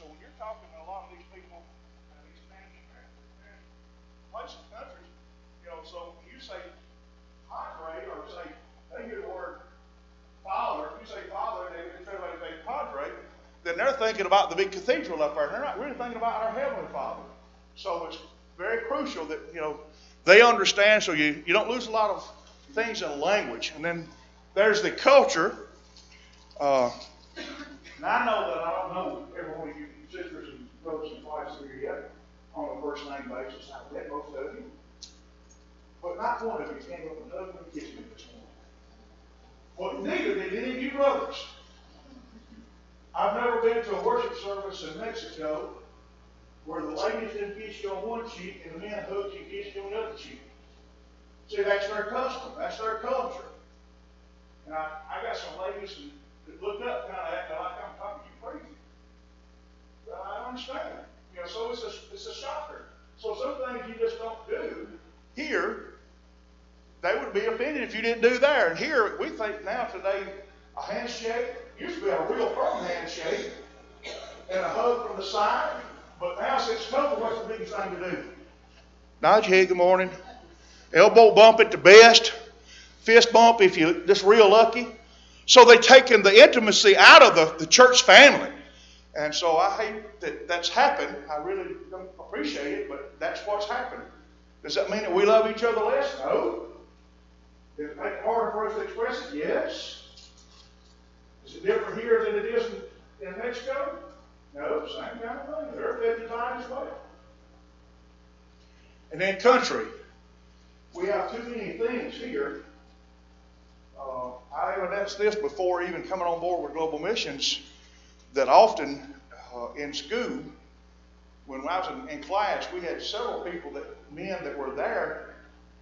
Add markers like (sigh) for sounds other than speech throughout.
So when you're talking to a lot of these people, uh, these Spanish places, countries, you know, so when you say padre or say they hear the word father, if you say father, they translate say padre, then they're thinking about the big cathedral up there. They're not really thinking about our heavenly Father. So it's very crucial that you know they understand, so you, you don't lose a lot of things in language. And then there's the culture. Uh, and I know that I don't know every one of you sisters and brothers and wives here yet on a first name basis. I've met most of you. But not one of you came up and hugged me and kissed me this morning. Well, neither did any of you brothers. I've never been to a worship service in Mexico where the ladies didn't kiss you on one cheek and the men hugged you and kissed you on the other cheek. See, that's their custom. That's their culture. And I, I got some ladies that looked up kind of acting like I'm talking to you crazy. But I understand. So it's a, it's a shocker. So some things you just don't do here, they would be offended if you didn't do there. And here, we think now today, a handshake used to be a real firm handshake and a hug from the side. But now since COVID, what's the biggest thing to do? Nod your head, good morning. Elbow bump at the best. Fist bump if you're just real lucky. So they've taken the intimacy out of the, the church family. And so I hate that that's happened. I really don't appreciate it, but that's what's happened. Does that mean that we love each other less? No. Does it make it harder for us to express it? Yes. Is it different here than it is in, in Mexico? No, same kind of thing. They're affected by it as well. And then country. We have too many things here. Uh, I asked this before even coming on board with Global Missions that often uh, in school, when I was in, in, class, we had several people that men that were there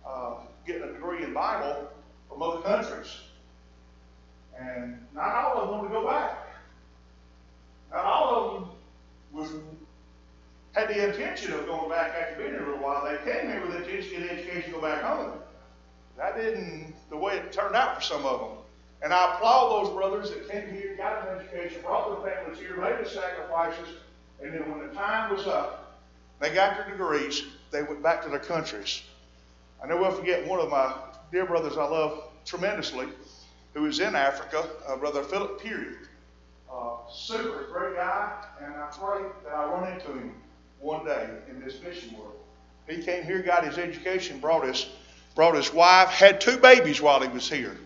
uh, getting a degree in Bible from other countries. And not all of them wanted to go back. Not all of them was, had the intention of going back after being here a little while. They came here with the intention to get an education go back home. That didn't the way it turned out for some of them. And I applaud those brothers that came here, got an education, brought their families here, made the sacrifices, and then when the time was up, they got their degrees, they went back to their countries. I never will forget one of my dear brothers I love tremendously, who is in Africa, uh, Brother Philip Peary. Uh, super great guy, and I pray that I run into him one day in this mission world. He came here, got his education, brought his, brought his wife, had two babies while he was here.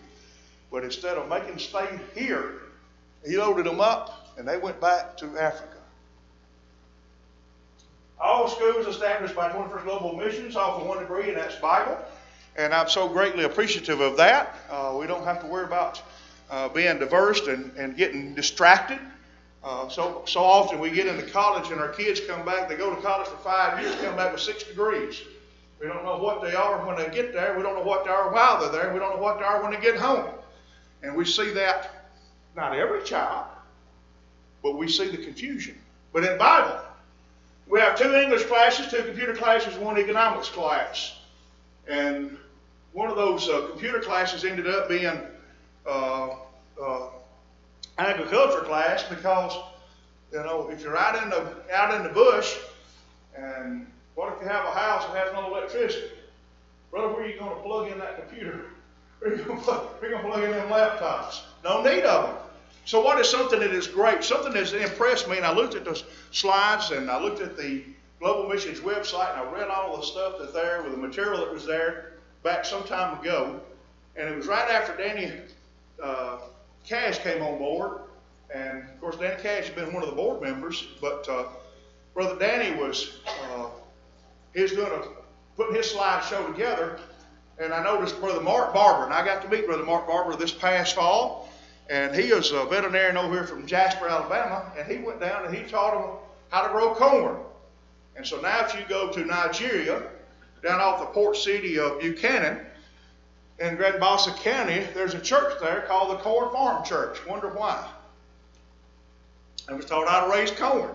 But instead of making them stay here, he loaded them up and they went back to Africa. All schools established by 21st Global Missions offer one degree, and that's Bible. And I'm so greatly appreciative of that. Uh, we don't have to worry about uh, being diverse and, and getting distracted. Uh, so, so often we get into college and our kids come back, they go to college for five years, come back with six degrees. We don't know what they are when they get there. We don't know what they are while they're there. We don't know what they are when they get home. And we see that, not every child, but we see the confusion. But in Bible, we have two English classes, two computer classes, one economics class. And one of those uh, computer classes ended up being uh, uh, agriculture class because you know if you're out in the out in the bush and what if you have a house that has no electricity? Brother, where are you going to plug in that computer? Where are going to plug, in them laptops? No need of them. So what is something that is great? Something that's impressed me, and I looked at those slides and I looked at the Global Missions website and I read all the stuff that's there with the material that was there back some time ago. And it was right after Danny uh, Cash came on board. And of course, Danny Cash had been one of the board members, but uh, Brother Danny was uh, he was doing a putting his slideshow together, and I noticed Brother Mark Barber, and I got to meet Brother Mark Barber this past fall, and he is a veterinarian over here from Jasper, Alabama, and he went down and he taught them how to grow corn. And so now, if you go to Nigeria, down off the port city of Buchanan, in Grand Bassa County, there's a church there called the Corn Farm Church. Wonder why? I was taught how to raise corn.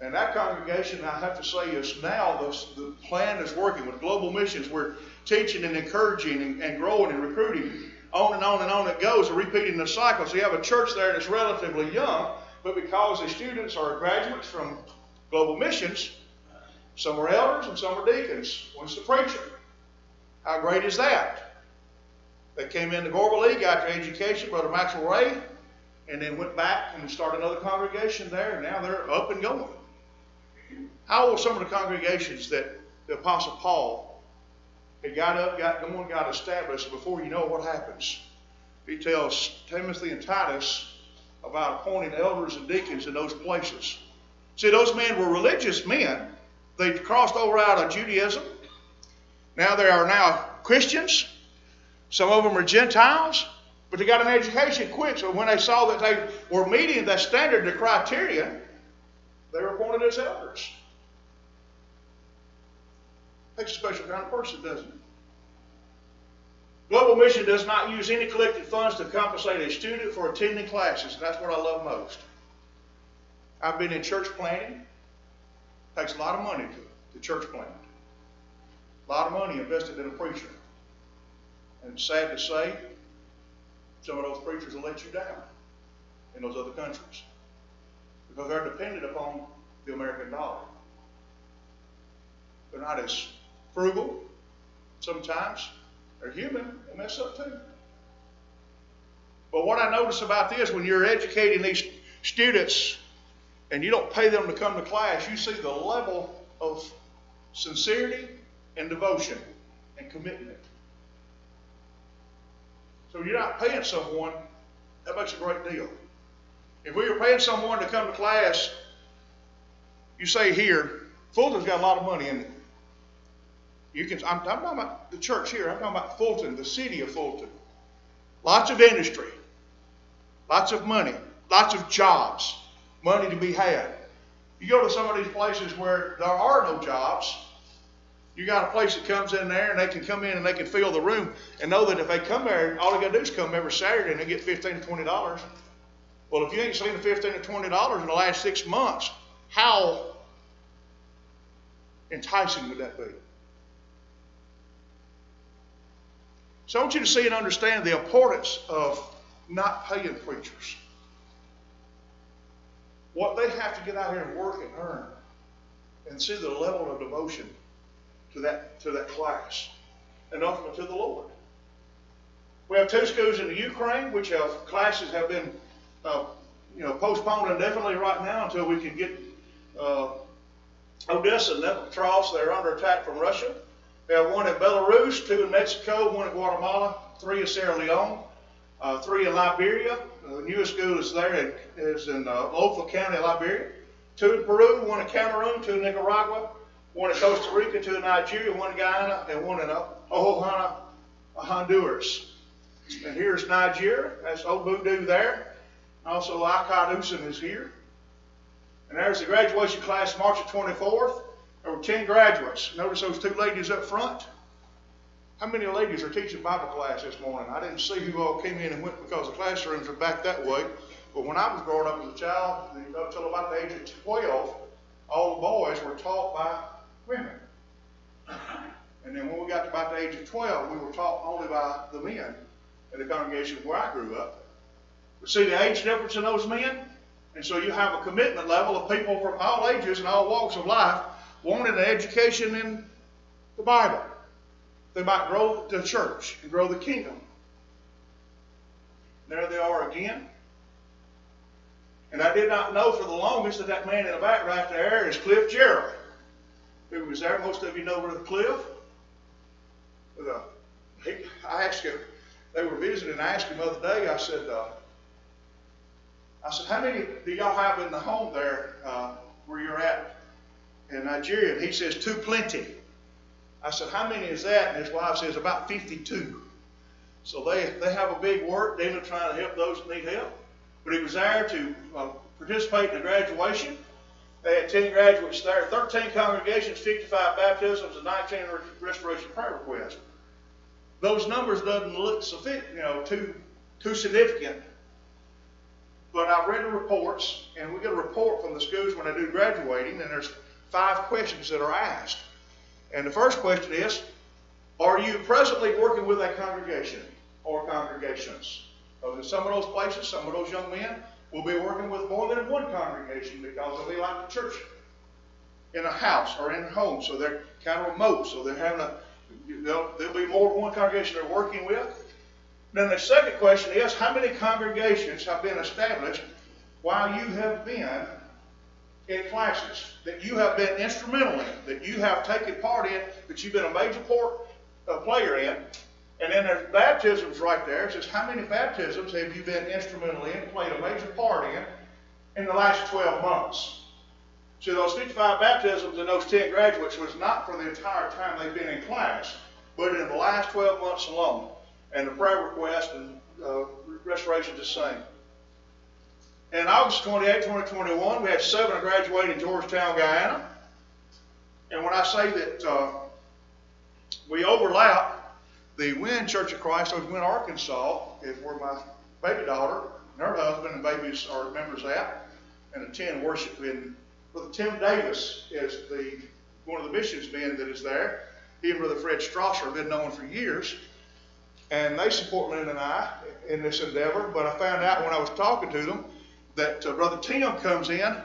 And that congregation, I have to say, is now the, the plan is working with global missions. We're teaching and encouraging and, and growing and recruiting. On and on and on it goes, repeating the cycle. So you have a church there that's relatively young, but because the students are graduates from global missions, some are elders and some are deacons. One's the preacher. How great is that? They came into Gorba League, got their education, Brother Maxwell Ray, and then went back and started another congregation there, and now they're up and going. How old some of the congregations that the Apostle Paul had got up, got going, got established before you know what happens? He tells Timothy and Titus about appointing elders and deacons in those places. See, those men were religious men. They crossed over out of Judaism. Now they are now Christians. Some of them are Gentiles, but they got an education quick. So when they saw that they were meeting that standard, the criteria, they were appointed as elders. Takes a special kind of person, doesn't it? Global Mission does not use any collected funds to compensate a student for attending classes, and that's what I love most. I've been in church planting. It takes a lot of money to, to church plant. A lot of money invested in a preacher. And sad to say, some of those preachers will let you down in those other countries because they're dependent upon the American dollar. They're not as frugal sometimes. They're human. They mess up too. But what I notice about this, when you're educating these students and you don't pay them to come to class, you see the level of sincerity and devotion and commitment. So you're not paying someone, that makes a great deal. If we were paying someone to come to class, you say here, Fulton's got a lot of money in it. You can, I'm, I'm talking about the church here. I'm talking about Fulton, the city of Fulton. Lots of industry, lots of money, lots of jobs, money to be had. You go to some of these places where there are no jobs. You got a place that comes in there and they can come in and they can fill the room and know that if they come there, all they got to do is come every Saturday and they get fifteen to twenty dollars. Well, if you ain't seen the fifteen to twenty dollars in the last six months, how enticing would that be? So I want you to see and understand the importance of not paying preachers. What they have to get out here and work and earn, and see the level of devotion to that to that class, and ultimately to the Lord. We have two schools in the Ukraine, which have classes have been, uh, you know, postponed indefinitely right now until we can get uh, Odessa and Dnipropetrovsk. They're under attack from Russia. We have one in Belarus, two in Mexico, one in Guatemala, three in Sierra Leone, uh, three in Liberia. Uh, the newest school is there in, is in uh, Lofa County, Liberia. Two in Peru, one in Cameroon, two in Nicaragua, one in Costa Rica, two in Nigeria, one in Guyana, and one in Ohana, Honduras. And here's Nigeria. That's Obudu there. Also, Akad Usun is here. And there's the graduation class March the 24th. Were 10 graduates. Notice those two ladies up front. How many ladies are teaching Bible class this morning? I didn't see who all came in and went because the classrooms are back that way. But when I was growing up as a child, until about the age of 12, all the boys were taught by women. And then when we got to about the age of 12, we were taught only by the men in the congregation where I grew up. But see the age difference in those men? And so you have a commitment level of people from all ages and all walks of life wanted an education in the Bible. They might grow the church and grow the kingdom. There they are again. And I did not know for the longest that that man in the back right there is Cliff Gerald. Who was there? Most of you know where the Cliff. He, I asked him, they were visiting, I asked him the other day, I said, uh, I said, how many do y'all have in the home there uh, where you're at? In Nigeria. And he says, too plenty. I said, how many is that? And his wife says, about 52. So they, they have a big work. They've been trying to help those that need help. But he was there to uh, participate in the graduation. They had 10 graduates there, 13 congregations, 55 baptisms, and 19 restoration prayer requests. Those numbers doesn't look sufficient, you know, too, too significant. But I've read the reports, and we get a report from the schools when they do graduating, and there's five questions that are asked. And the first question is Are you presently working with a congregation or congregations? Because in some of those places, some of those young men will be working with more than one congregation because they'll be like the church in a house or in a home, so they're kind of remote, so they're having a, there'll, there'll be more than one congregation they're working with. Then the second question is, how many congregations have been established while you have been in classes that you have been instrumental in, that you have taken part in, that you've been a major part, uh, player in. And then there's baptisms right there. It says, how many baptisms have you been instrumental in, played a major part in, in the last 12 months? So those 55 baptisms and those 10 graduates was not for the entire time they've been in class, but in the last 12 months alone. And the prayer request and uh, restoration the same. In August 28, 2021, we had seven graduate in Georgetown, Guyana. And when I say that uh, we overlap, the Wynne Church of Christ over Wynne, Arkansas, is where my baby daughter and her husband and babies are members at and attend worship in. Brother Tim Davis is the one of the missions men that is there. He and Brother Fred Strasser have been known for years. And they support Lynn and I in this endeavor. But I found out when I was talking to them that uh, Brother Tim comes in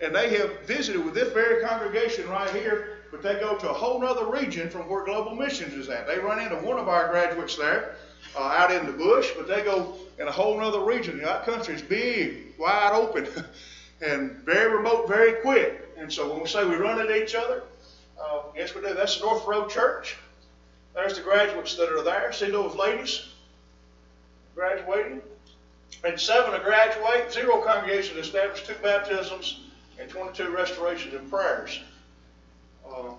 and they have visited with this very congregation right here, but they go to a whole other region from where Global Missions is at. They run into one of our graduates there uh, out in the bush, but they go in a whole other region. That country is big, wide open, (laughs) and very remote, very quick. And so when we say we run into each other, uh, yes, we do. That's the North Road Church. There's the graduates that are there. See those ladies graduating? And seven to graduate, zero congregations established, two baptisms, and 22 restorations and prayers. Uh,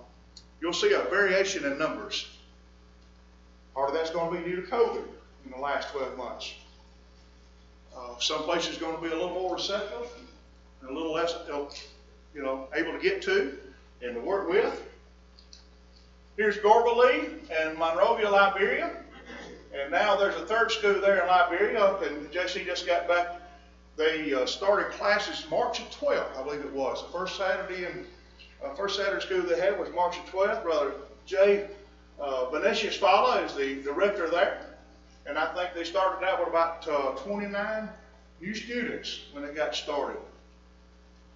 you'll see a variation in numbers. Part of that's going to be due to COVID in the last 12 months. Uh, some places going to be a little more receptive and a little less, you know, able to get to and to work with. Here's Gorbalee and Monrovia, Liberia. And now there's a third school there in Liberia, and Jesse just got back. They uh, started classes March 12th, I believe it was. The first Saturday and uh, first Saturday school they had was March 12th. Brother Jay uh, Benesius Fala is the director there. And I think they started out with about uh, 29 new students when they got started.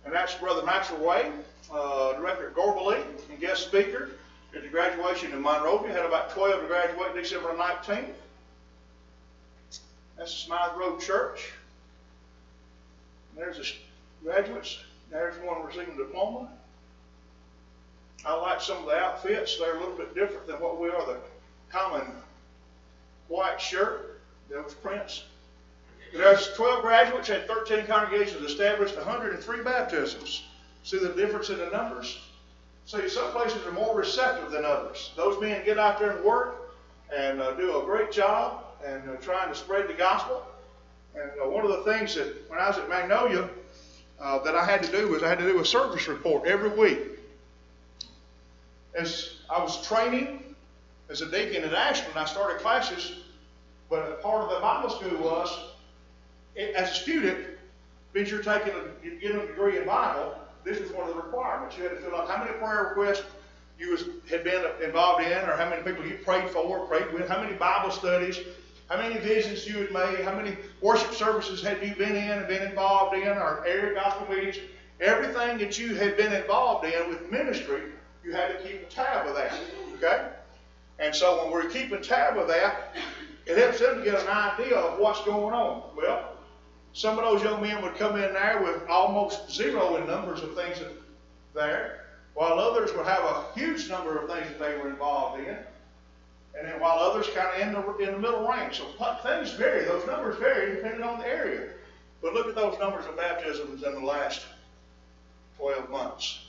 And that's Brother Maxwell Way, uh, director at Gorbalee, and guest speaker at the graduation in Monrovia. Had about 12 to graduate December 19th. That's the Smythe Road Church. There's the graduates. There's one receiving a diploma. I like some of the outfits. They're a little bit different than what we are. The common white shirt, those prints. There's 12 graduates, and 13 congregations established, 103 baptisms. See the difference in the numbers? See, some places are more receptive than others. Those men get out there and work and uh, do a great job and uh, trying to spread the gospel. And uh, one of the things that when I was at Magnolia uh, that I had to do was I had to do a service report every week. As I was training as a deacon at Ashland, I started classes, but part of the Bible school was, as a student, means you're taking a, you get a degree in Bible, this is one of the requirements. You had to fill out how many prayer requests you was, had been involved in, or how many people you prayed for, prayed with, how many Bible studies, how many visions you had made, how many worship services had you been in and been involved in, or area gospel meetings. Everything that you had been involved in with ministry, you had to keep a tab of that. Okay? And so when we're keeping tab of that, it helps them to get an idea of what's going on. Well, some of those young men would come in there with almost zero in numbers of things there, while others would have a huge number of things that they were involved in and then while others kind of in the, in the middle range. So things vary. Those numbers vary depending on the area. But look at those numbers of baptisms in the last 12 months.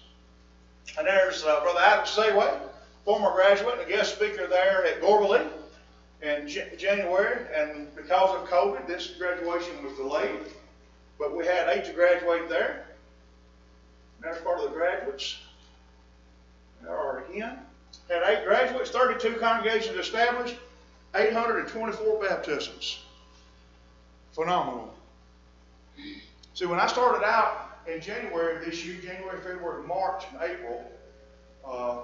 And there's uh, Brother Adam Sayway, former graduate and a guest speaker there at Gorbalee in J- January. And because of COVID, this graduation was delayed. But we had eight to graduate there. And there's part of the graduates. There are again had eight graduates, 32 congregations established, 824 baptisms. Phenomenal. See, when I started out in January of this year, January, February, March, and April, uh,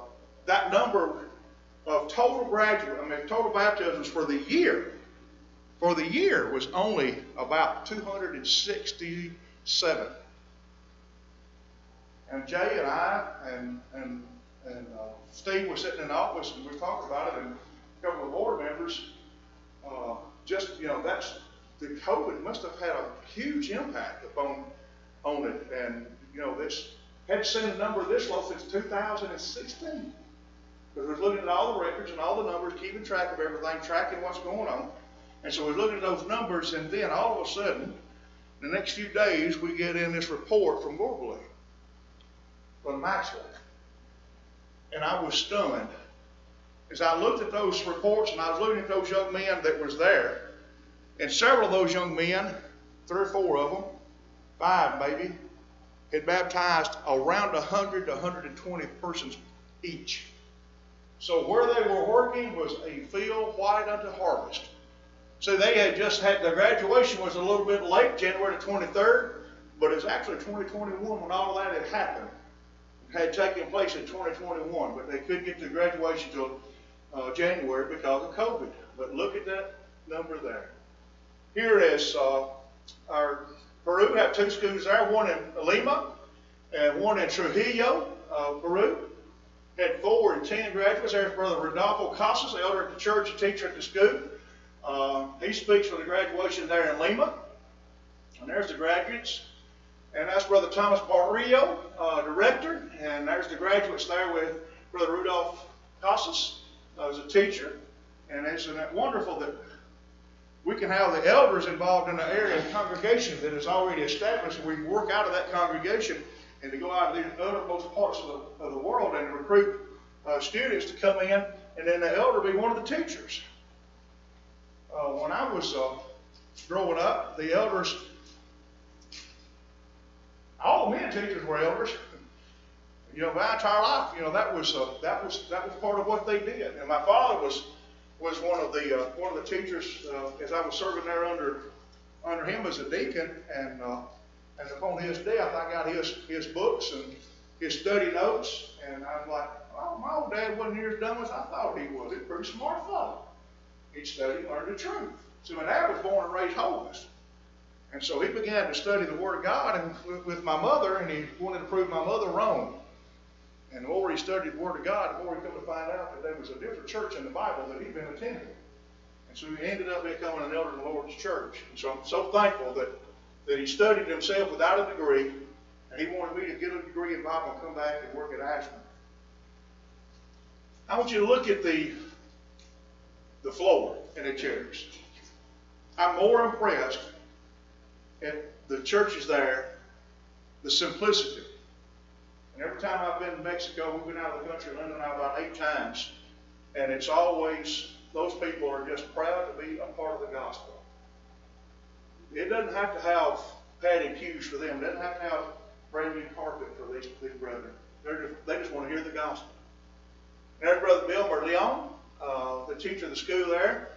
that number of total graduate, I mean, total baptisms for the year, for the year was only about 267. And Jay and I and and and uh, Steve was sitting in the office and we talked about it, and a couple of board members, uh, just you know, that's the COVID must have had a huge impact upon on it, and you know, this hadn't seen a number this low since 2016. Because we're looking at all the records and all the numbers, keeping track of everything, tracking what's going on. And so we're looking at those numbers, and then all of a sudden, the next few days, we get in this report from Gorbley, from Maxwell. And I was stunned. As I looked at those reports and I was looking at those young men that was there, and several of those young men, three or four of them, five maybe, had baptized around 100 to 120 persons each. So where they were working was a field white unto harvest. So they had just had their graduation was a little bit late, January the 23rd, but it was actually 2021 when all that had happened. Had taken place in 2021, but they couldn't get to graduation until uh, January because of COVID. But look at that number there. Here is uh, our Peru We have two schools there, one in Lima and one in Trujillo, uh, Peru. Had four and ten graduates. There's Brother Rodolfo Casas, elder at the church and teacher at the school. Uh, he speaks for the graduation there in Lima. And there's the graduates. And that's Brother Thomas Barrio, uh, director. And there's the graduates there with Brother Rudolph Casas uh, as a teacher. And isn't wonderful that we can have the elders involved in the area of congregation that is already established, and we work out of that congregation and to go out to the uttermost parts of the, of the world and recruit uh, students to come in, and then the elder be one of the teachers. Uh, when I was uh, growing up, the elders, all the men teachers were elders. You know, my entire life, you know, that was uh, that was that was part of what they did. And my father was was one of the uh, one of the teachers uh, as I was serving there under under him as a deacon, and uh, and upon his death, I got his, his books and his study notes, and I'm like, oh, my old dad wasn't near as dumb as I thought he was. He's a pretty smart fellow. He studied learned the truth. So my dad was born and raised holiness. And so he began to study the Word of God and with my mother, and he wanted to prove my mother wrong. And the more he studied the Word of God, the more he come to find out that there was a different church in the Bible that he'd been attending. And so he ended up becoming an elder in the Lord's church. And so I'm so thankful that that he studied himself without a degree, and he wanted me to get a degree in Bible and come back and work at Ashland. I want you to look at the, the floor and the chairs. I'm more impressed at the churches there, the simplicity. And every time I've been to Mexico, we've been out of the country, Linda and I, about eight times, and it's always, those people are just proud to be a part of the gospel. It doesn't have to have padded pews for them. It doesn't have to have brand new carpet for these, these brethren. They're just, they just want to hear the gospel. And there's Brother Bill or Leon, uh, the teacher of the school there,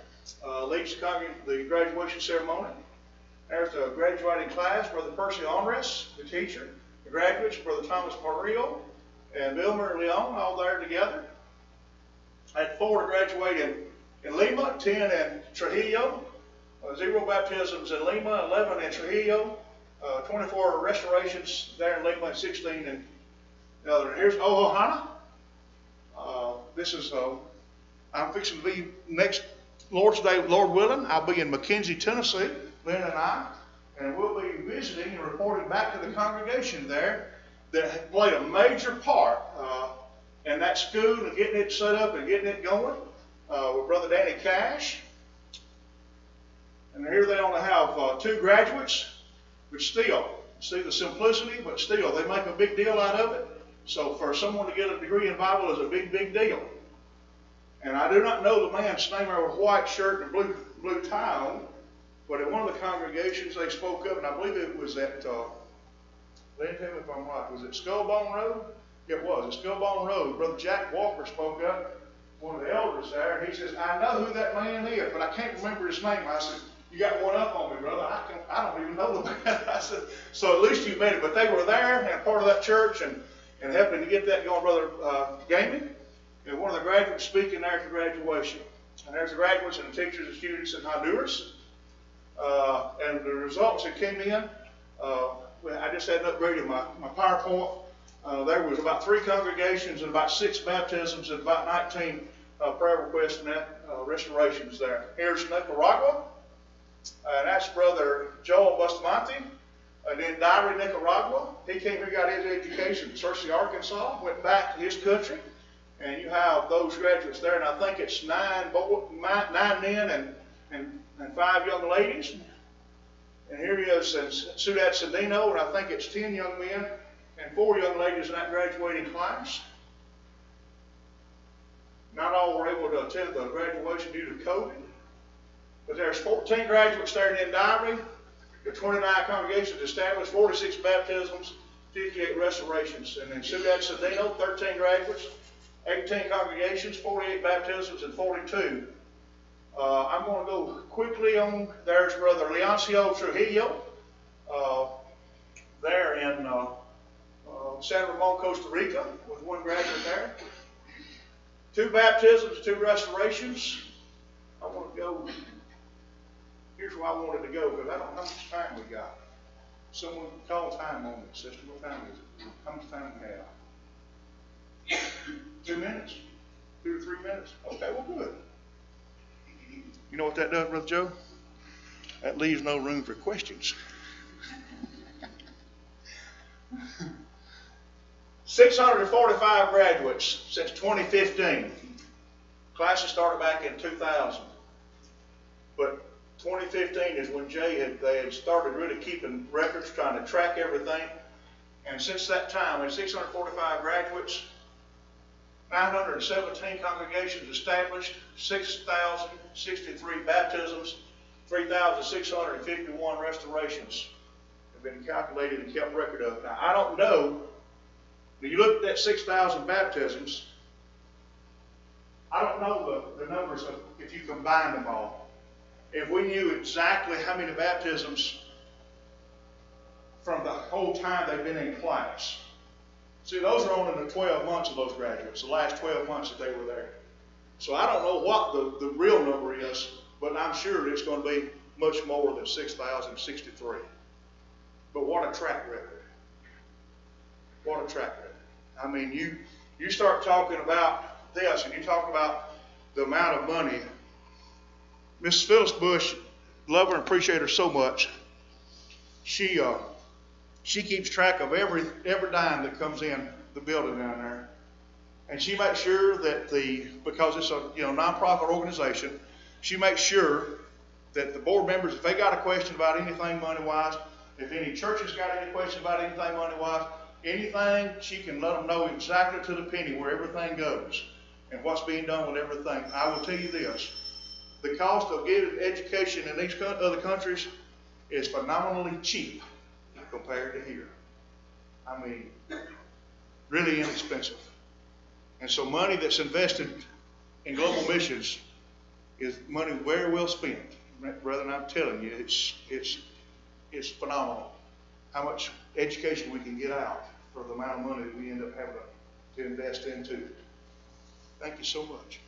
uh, leads the graduation ceremony. There's the graduating class, Brother Percy Onres, the teacher. The graduates, Brother Thomas Parrillo and Bill Leon, all there together. I had four to graduate in, in Lima, 10 in Trujillo, uh, zero baptisms in Lima, 11 in Trujillo, uh, 24 restorations there in Lima, 16 in the other. Here's Ojojona. Uh, this is, uh, I'm fixing to be next Lord's Day, Lord willing. I'll be in McKenzie, Tennessee, Lynn and I, and we'll be visiting and reporting back to the congregation there that played a major part uh, in that school and getting it set up and getting it going uh, with Brother Danny Cash. And here they only have uh, two graduates, but still, see the simplicity, but still, they make a big deal out of it. So for someone to get a degree in Bible is a big, big deal. And I do not know the man's name or a white shirt and blue, blue tie on, but at one of the congregations they spoke up, and I believe it was at, uh, let tell me if I'm right, was it Skullbone Road? It was, at Skullbone Road. Brother Jack Walker spoke up, one of the elders there, and he says, I know who that man is, but I can't remember his name. I said, you got one up on me, brother. I can I don't even know the man. (laughs) I said, so at least you made it. But they were there and part of that church and, and helping to get that going, brother uh, Gaming. And one of the graduates speaking there at graduation. And there's the graduates and the teachers and students in Honduras. Uh, and the results that came in, uh, I just hadn't upgraded my, my PowerPoint. Uh, there was about three congregations and about six baptisms and about 19 uh, prayer requests and uh, restorations there. Here's Nicaragua. Uh, that's Brother Joel Bustamante. And then Diary, Nicaragua. He came here, got his education in Searcy, Arkansas, went back to his country. And you have those graduates there, and I think it's nine, nine men and, and, and five young ladies. And here he is in Ciudad Sandino, and I think it's 10 young men and four young ladies in that graduating class. Not all were able to attend the graduation due to COVID, but there's 14 graduates there in Diary. Are 29 congregations established, 46 baptisms, 58 restorations. And in Ciudad Sandino, 13 graduates, 18 congregations, 48 baptisms, and 42. Uh, I'm going to go quickly on, there's Brother Leoncio Trujillo, uh, there in uh, uh, San Ramon, Costa Rica, with one graduate there. Two baptisms, two restorations. I want to go Here's where I wanted to go, because I don't know how much time we got. Someone call time on it, sister. What time is it? How much time do we have? Two minutes? Two or three minutes? Okay, well, good. You know what that does, Brother Joe? That leaves no room for questions. 645 graduates since 2015. Classes started back in 2000. But 2015 is when Jay had, they had started really keeping records, trying to track everything. And since that time, had 645 graduates, 917 congregations established, 6,063 baptisms, 3,651 restorations have been calculated and kept record of. Now, I don't know, when you look at that 6,000 baptisms, I don't know the, the numbers of, if you combine them all if we knew exactly how many baptisms from the whole time they've been in class. See, those are only the 12 months of those graduates, the last 12 months that they were there. So I don't know what the, the real number is, but I'm sure it's going to be much more than 6,063. But what a track record. What a track record. I mean, you, you start talking about this and you talk about the amount of money Mrs. Phyllis Bush, love her and appreciate her so much. She uh, she keeps track of every every dime that comes in the building down there, and she makes sure that the because it's a you know nonprofit organization, she makes sure that the board members, if they got a question about anything money wise, if any churches got any question about anything money wise, anything, she can let them know exactly to the penny where everything goes and what's being done with everything. I will tell you this the cost of getting education in these other countries is phenomenally cheap compared to here. I mean, really inexpensive. And so money that's invested in global missions is money very well spent. Brother, I'm telling you, it's, it's, it's phenomenal how much education we can get out for the amount of money we end up having to invest into. Thank you so much.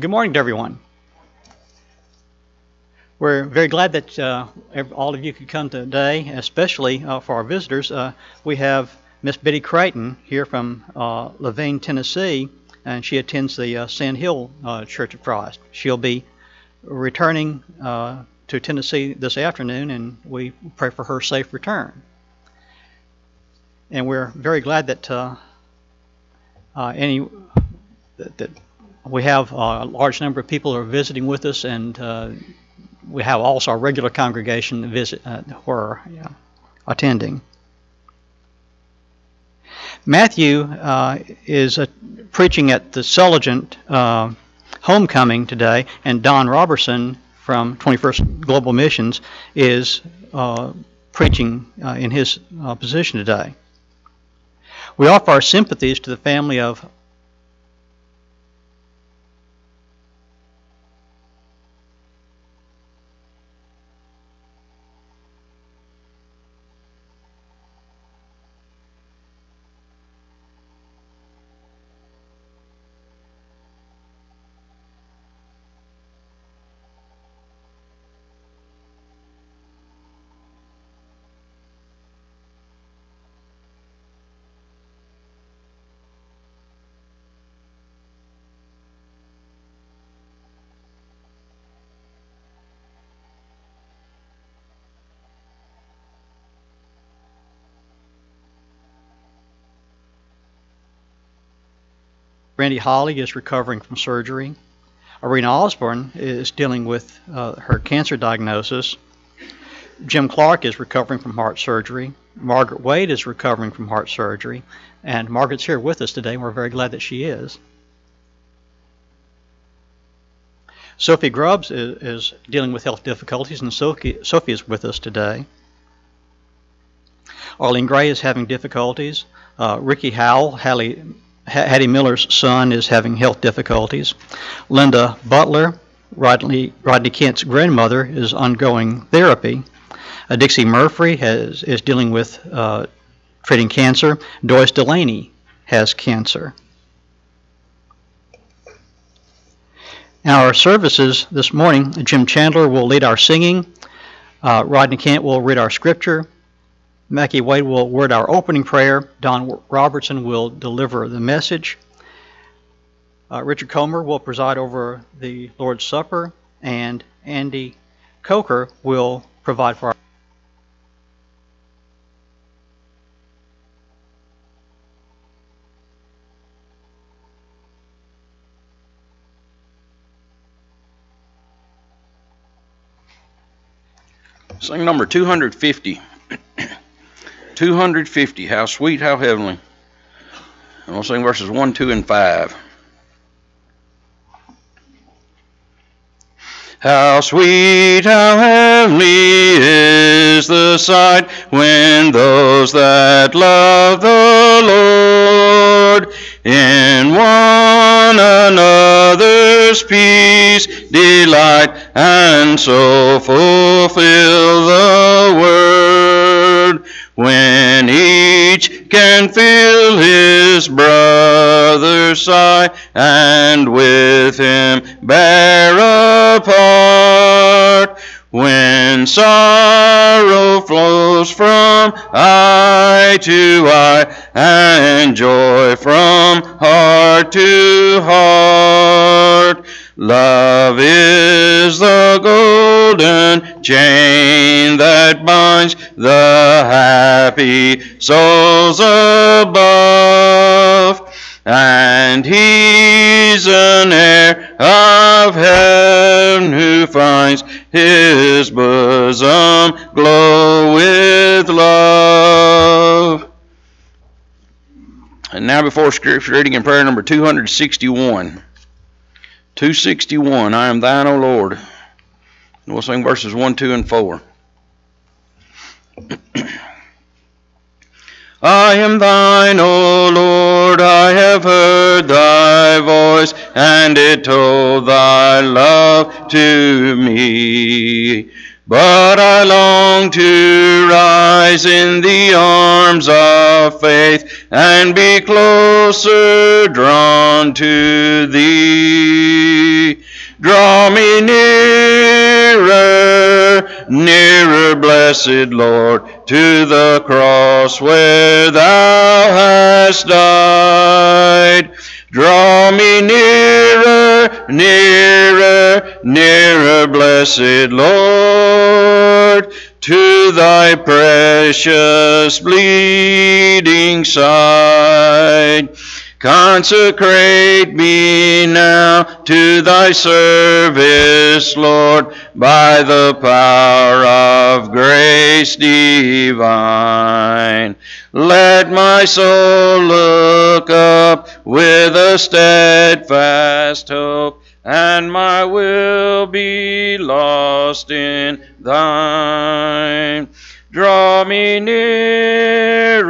Good morning to everyone. We're very glad that uh, all of you could come today, especially uh, for our visitors. Uh, we have Miss Betty Creighton here from uh, La Vergne, Tennessee, and she attends the uh, Sand Hill Church of Christ. She'll be returning to Tennessee this afternoon, and we pray for her safe return. And we're very glad that any that, that we have a large number of people who are visiting with us, and uh, we have also our regular congregation visit uh, who are yeah, attending. Matthew uh, is uh, preaching at the Selligent uh, homecoming today, and Don Robertson from 21st Global Missions is uh, preaching in his position today. We offer our sympathies to the family of Randy Holly is recovering from surgery. Arena Osborne is dealing with uh, her cancer diagnosis. Jim Clark is recovering from heart surgery. Margaret Wade is recovering from heart surgery. And Margaret's here with us today, and we're very glad that she is. Sophie Grubbs is, is dealing with health difficulties, and Sophie, Sophie is with us today. Arlene Gray is having difficulties. Uh, Ricky Howell, Hallie Hattie Miller's son is having health difficulties. Linda Butler, Rodney, Rodney Kent's grandmother, is ongoing therapy. Uh, Dixie Murphy has, is dealing with uh, treating cancer. Doris Delaney has cancer. In our services this morning, Jim Chandler will lead our singing. Uh, Rodney Kent will read our scripture. Mackie Wade will word our opening prayer. Don Robertson will deliver the message. Uh, Richard Comer will preside over the Lord's Supper, and Andy Coker will provide for our Sing number 250. (clears throat) 250. How sweet, how heavenly. And we'll sing verses 1, 2, and 5. How sweet, how heavenly is the sight when those that love the Lord in one another's peace delight and so fulfill the word when each can feel his brother's sigh and with him bear a part. When sorrow flows from eye to eye and joy from heart to heart, Love is the golden chain that binds the happy souls above. And he's an heir of heaven who finds his bosom glow with love. And now before scripture reading and prayer number 261. 261, I am thine, O Lord. And we'll sing verses 1, 2, and 4. (clears throat) I am thine, O Lord, I have heard thy voice, and it told thy love to me. But I long to rise in the arms of faith and be closer drawn to thee. Draw me nearer, nearer, blessed Lord, to the cross where thou hast died. Draw me nearer, nearer, nearer, blessed Lord, to thy precious bleeding side. Consecrate me now to thy service, Lord, by the power of grace divine. Let my soul look up with a steadfast hope, and my will be lost in thine. Draw me nearer,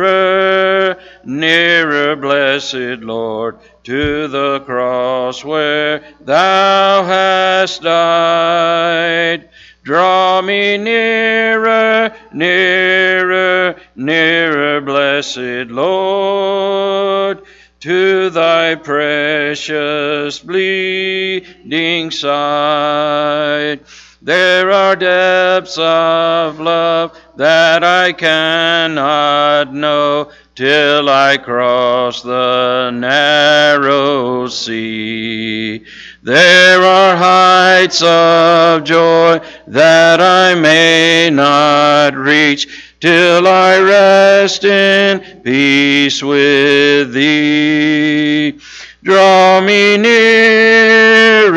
nearer, blessed Lord, to the cross where thou hast died. Draw me nearer, nearer, nearer, blessed Lord, to thy precious bleeding side. There are depths of love that I cannot know till I cross the narrow sea. There are heights of joy that I may not reach till I rest in peace with thee. Draw me nearer,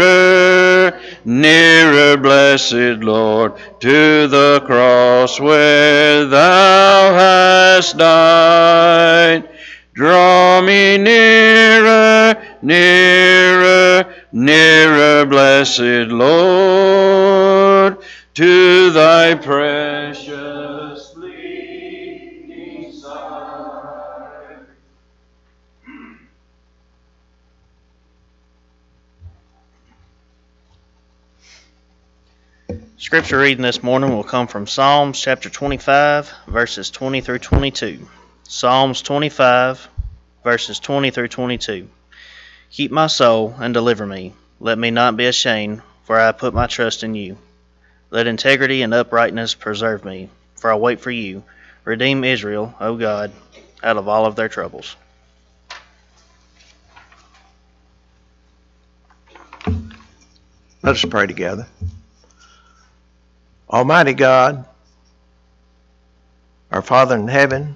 nearer, blessed Lord, to the cross where thou hast died. Draw me nearer, nearer, nearer, blessed Lord, to thy precious Scripture reading this morning will come from Psalms chapter 25, verses 20 through 22. Psalms 25, verses 20 through 22. Keep my soul and deliver me. Let me not be ashamed, for I put my trust in you. Let integrity and uprightness preserve me, for I wait for you. Redeem Israel, O God, out of all of their troubles. Let us pray together. Almighty God, our Father in heaven,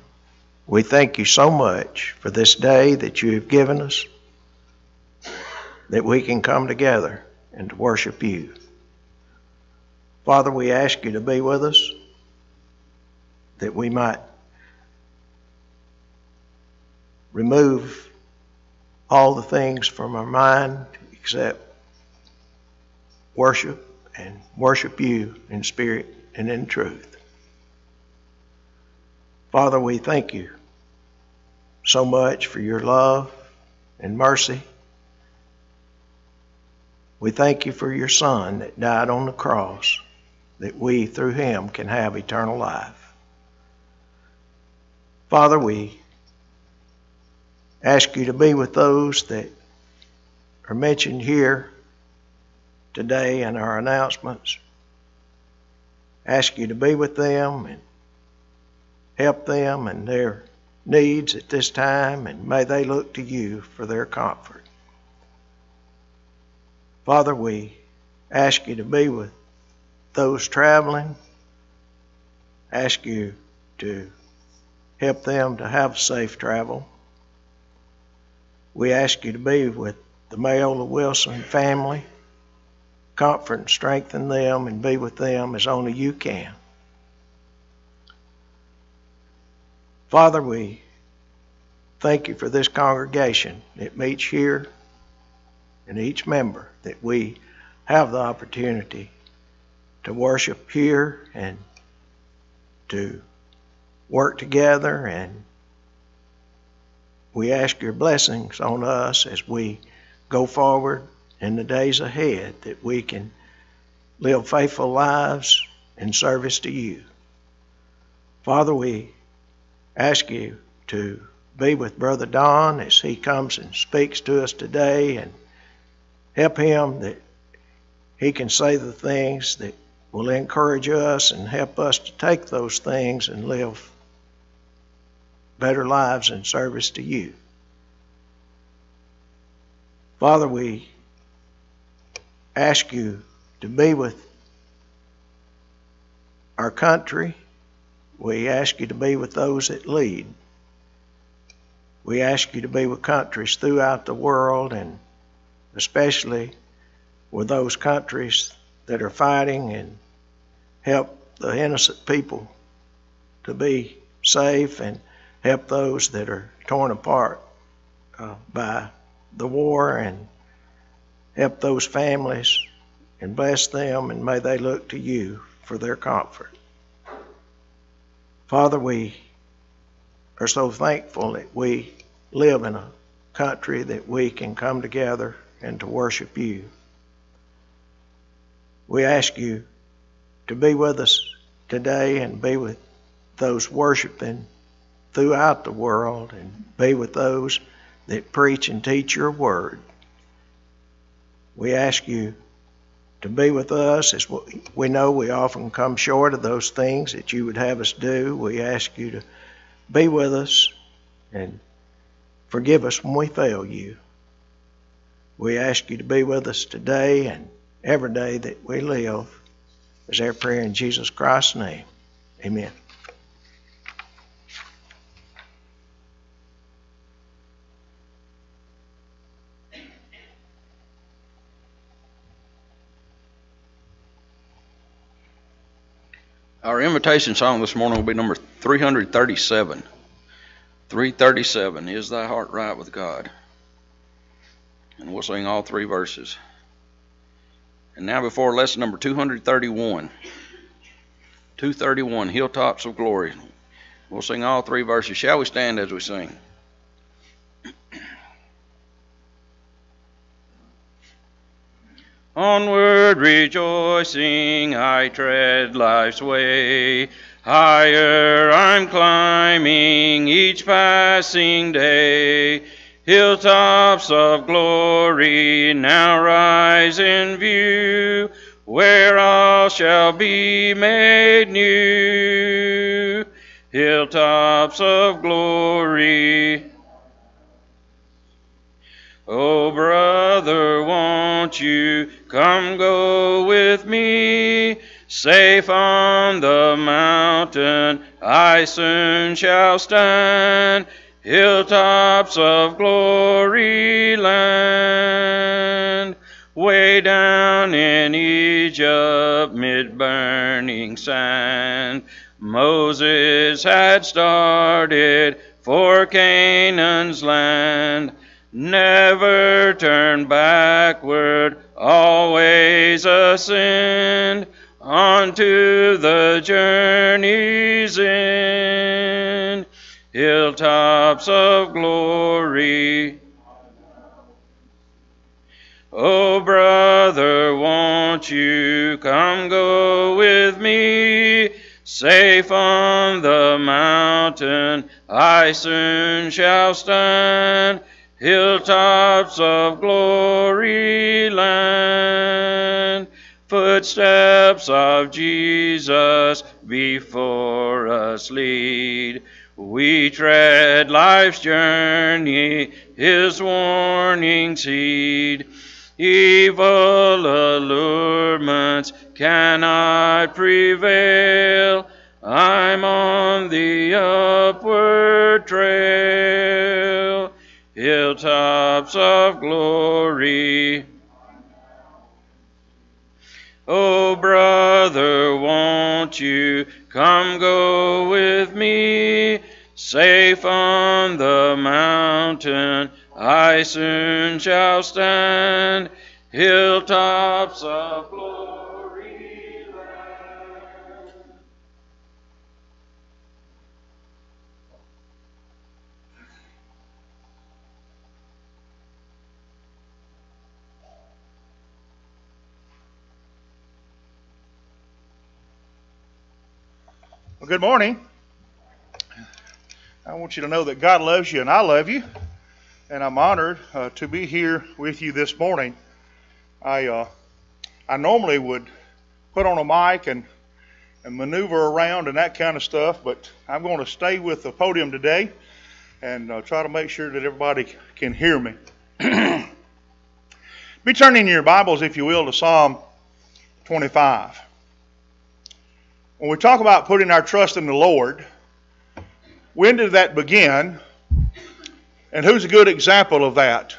we thank you so much for this day that you have given us, that we can come together and to worship you. Father, we ask you to be with us, that we might remove all the things from our mind except worship and worship you in spirit and in truth. Father, we thank you so much for your love and mercy. We thank you for your Son that died on the cross, that we, through him, can have eternal life. Father, we ask you to be with those that are mentioned here today in our announcements. Ask you to be with them and help them and their needs at this time, and may they look to you for their comfort. Father, we ask you to be with those traveling. Ask you to help them to have safe travel. We ask you to be with the Mayola Wilson family comfort and strengthen them and be with them as only you can. Father, we thank you for this congregation. It meets here and each member that we have the opportunity to worship here and to work together and we ask your blessings on us as we go forward in the days ahead, that we can live faithful lives in service to you. Father, we ask you to be with Brother Don as he comes and speaks to us today and help him that he can say the things that will encourage us and help us to take those things and live better lives in service to you. Father, we ask you to be with our country. We ask you to be with those that lead. We ask you to be with countries throughout the world and especially with those countries that are fighting and help the innocent people to be safe and help those that are torn apart uh, by the war and help those families and bless them and may they look to you for their comfort. Father, we are so thankful that we live in a country that we can come together and to worship you. We ask you to be with us today and be with those worshiping throughout the world and be with those that preach and teach your word. We ask you to be with us as we know we often come short of those things that you would have us do. We ask you to be with us and forgive us when we fail you. We ask you to be with us today and every day that we live. Is our prayer in Jesus Christ's name. Amen. Our invitation song this morning will be number 337. 337, Is Thy Heart Right with God? And we'll sing all three verses. And now before lesson number 231. 231, Hilltops of Glory. We'll sing all three verses. Shall we stand as we sing? Onward rejoicing, I tread life's way. Higher I'm climbing each passing day. Hilltops of glory now rise in view, where all shall be made new. Hilltops of glory. Oh, brother, won't you come go with me? Safe on the mountain I soon shall stand, hilltops of glory land. Way down in Egypt, mid burning sand, Moses had started for Canaan's land Never turn backward, always ascend onto the journey's end. Hilltops of glory. Oh, brother, won't you come go with me? Safe on the mountain I soon shall stand hilltops of glory land. Footsteps of Jesus before us lead. We tread life's journey, his warnings heed. Evil allurements cannot prevail. I'm on the upward trail hilltops of glory. Oh, brother, won't you come go with me? Safe on the mountain I soon shall stand, hilltops of glory. Well, good morning. I want you to know that God loves you and I love you, and I'm honored uh, to be here with you this morning. I uh, I normally would put on a mic and and maneuver around and that kind of stuff, but I'm going to stay with the podium today and uh, try to make sure that everybody can hear me. (clears throat) be turning your Bibles, if you will, to Psalm 25. When we talk about putting our trust in the Lord, when did that begin? And who's a good example of that?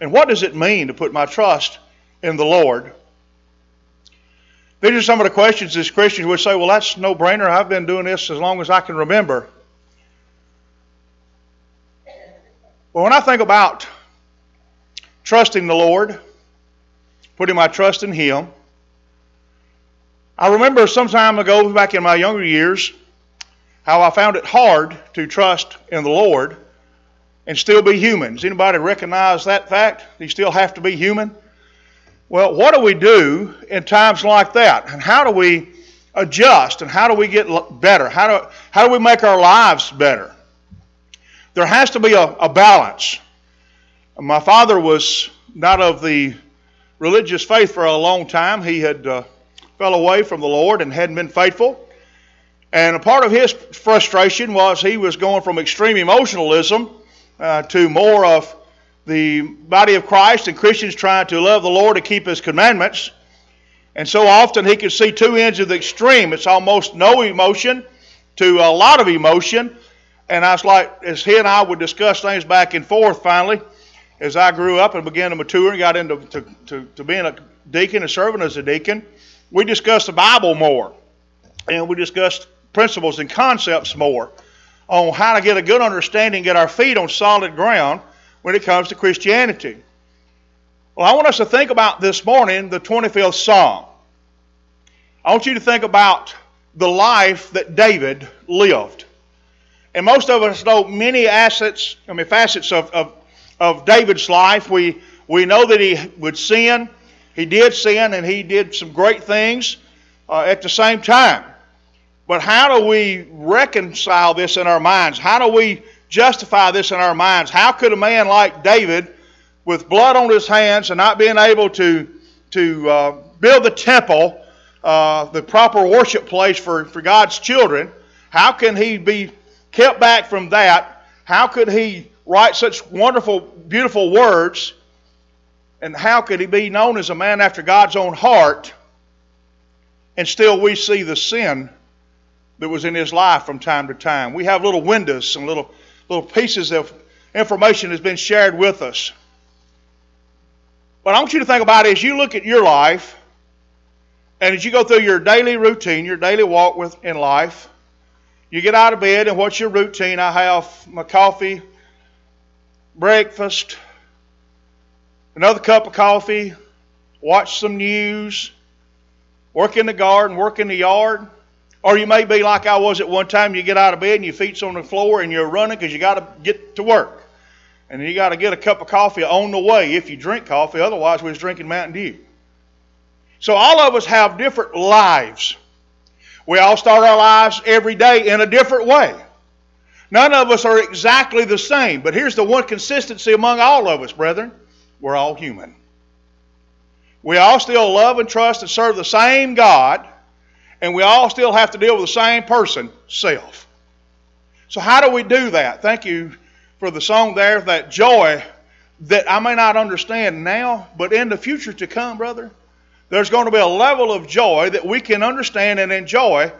And what does it mean to put my trust in the Lord? These are some of the questions as Christians would say, well, that's no brainer. I've been doing this as long as I can remember. Well, when I think about trusting the Lord, putting my trust in Him, I remember some time ago, back in my younger years, how I found it hard to trust in the Lord and still be human. Does anybody recognize that fact? You still have to be human? Well, what do we do in times like that? And how do we adjust? And how do we get better? How do, how do we make our lives better? There has to be a, a balance. My father was not of the religious faith for a long time. He had uh, fell away from the Lord and hadn't been faithful. And a part of his frustration was he was going from extreme emotionalism uh, to more of the body of Christ and Christians trying to love the Lord and keep His commandments. And so often he could see two ends of the extreme. It's almost no emotion to a lot of emotion. And I was like, as he and I would discuss things back and forth finally, as I grew up and began to mature and got into to, to, to being a deacon and serving as a deacon, we discussed the Bible more, and we discussed principles and concepts more on how to get a good understanding, get our feet on solid ground when it comes to Christianity. Well, I want us to think about this morning the 25th Psalm. I want you to think about the life that David lived. And most of us know many assets, I mean facets of, of, of David's life. We, we know that he would sin he did sin and he did some great things uh, at the same time. But how do we reconcile this in our minds? How do we justify this in our minds? How could a man like David, with blood on his hands and not being able to, to uh, build the temple, uh, the proper worship place for, for God's children, how can he be kept back from that? How could he write such wonderful, beautiful words? And how could he be known as a man after God's own heart and still we see the sin that was in his life from time to time? We have little windows and little, little pieces of information that's been shared with us. What I want you to think about is you look at your life, and as you go through your daily routine, your daily walk with in life, you get out of bed, and what's your routine? I have my coffee, breakfast, another cup of coffee, watch some news, work in the garden, work in the yard. Or you may be like I was at one time, you get out of bed and your feet's on the floor and you're running because you got to get to work. And you got to get a cup of coffee on the way if you drink coffee, otherwise, we was drinking Mountain Dew. So all of us have different lives. We all start our lives every day in a different way. None of us are exactly the same, but here's the one consistency among all of us, brethren we're all human. We all still love and trust and serve the same God, and we all still have to deal with the same person, self. So, how do we do that? Thank you for the song there, that joy that I may not understand now, but in the future to come, brother, there's going to be a level of joy that we can understand and enjoy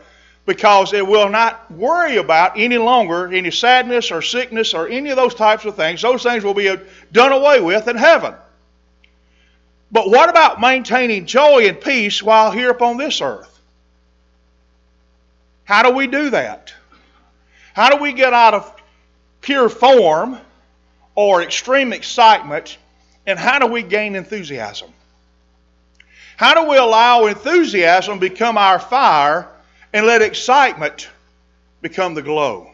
because it will not worry about any longer any sadness or sickness or any of those types of things. Those things will be done away with in heaven. But what about maintaining joy and peace while here upon this earth? How do we do that? How do we get out of pure form or extreme excitement and how do we gain enthusiasm? How do we allow enthusiasm become our fire and let excitement become the glow.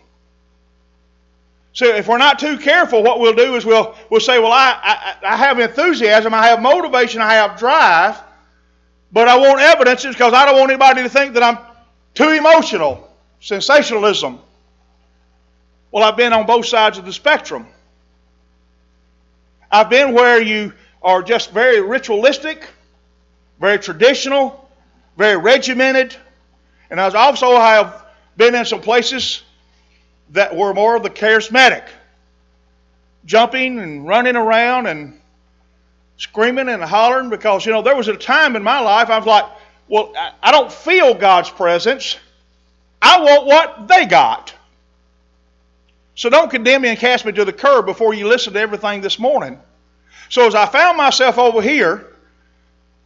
So if we're not too careful, what we'll do is we'll, we'll say, well, I, I, I have enthusiasm, I have motivation, I have drive, but I want evidence because I don't want anybody to think that I'm too emotional sensationalism. Well, I've been on both sides of the spectrum. I've been where you are just very ritualistic, very traditional, very regimented, and I also have been in some places that were more of the charismatic, jumping and running around and screaming and hollering because, you know, there was a time in my life I was like, well, I don't feel God's presence. I want what they got. So don't condemn me and cast me to the curb before you listen to everything this morning. So as I found myself over here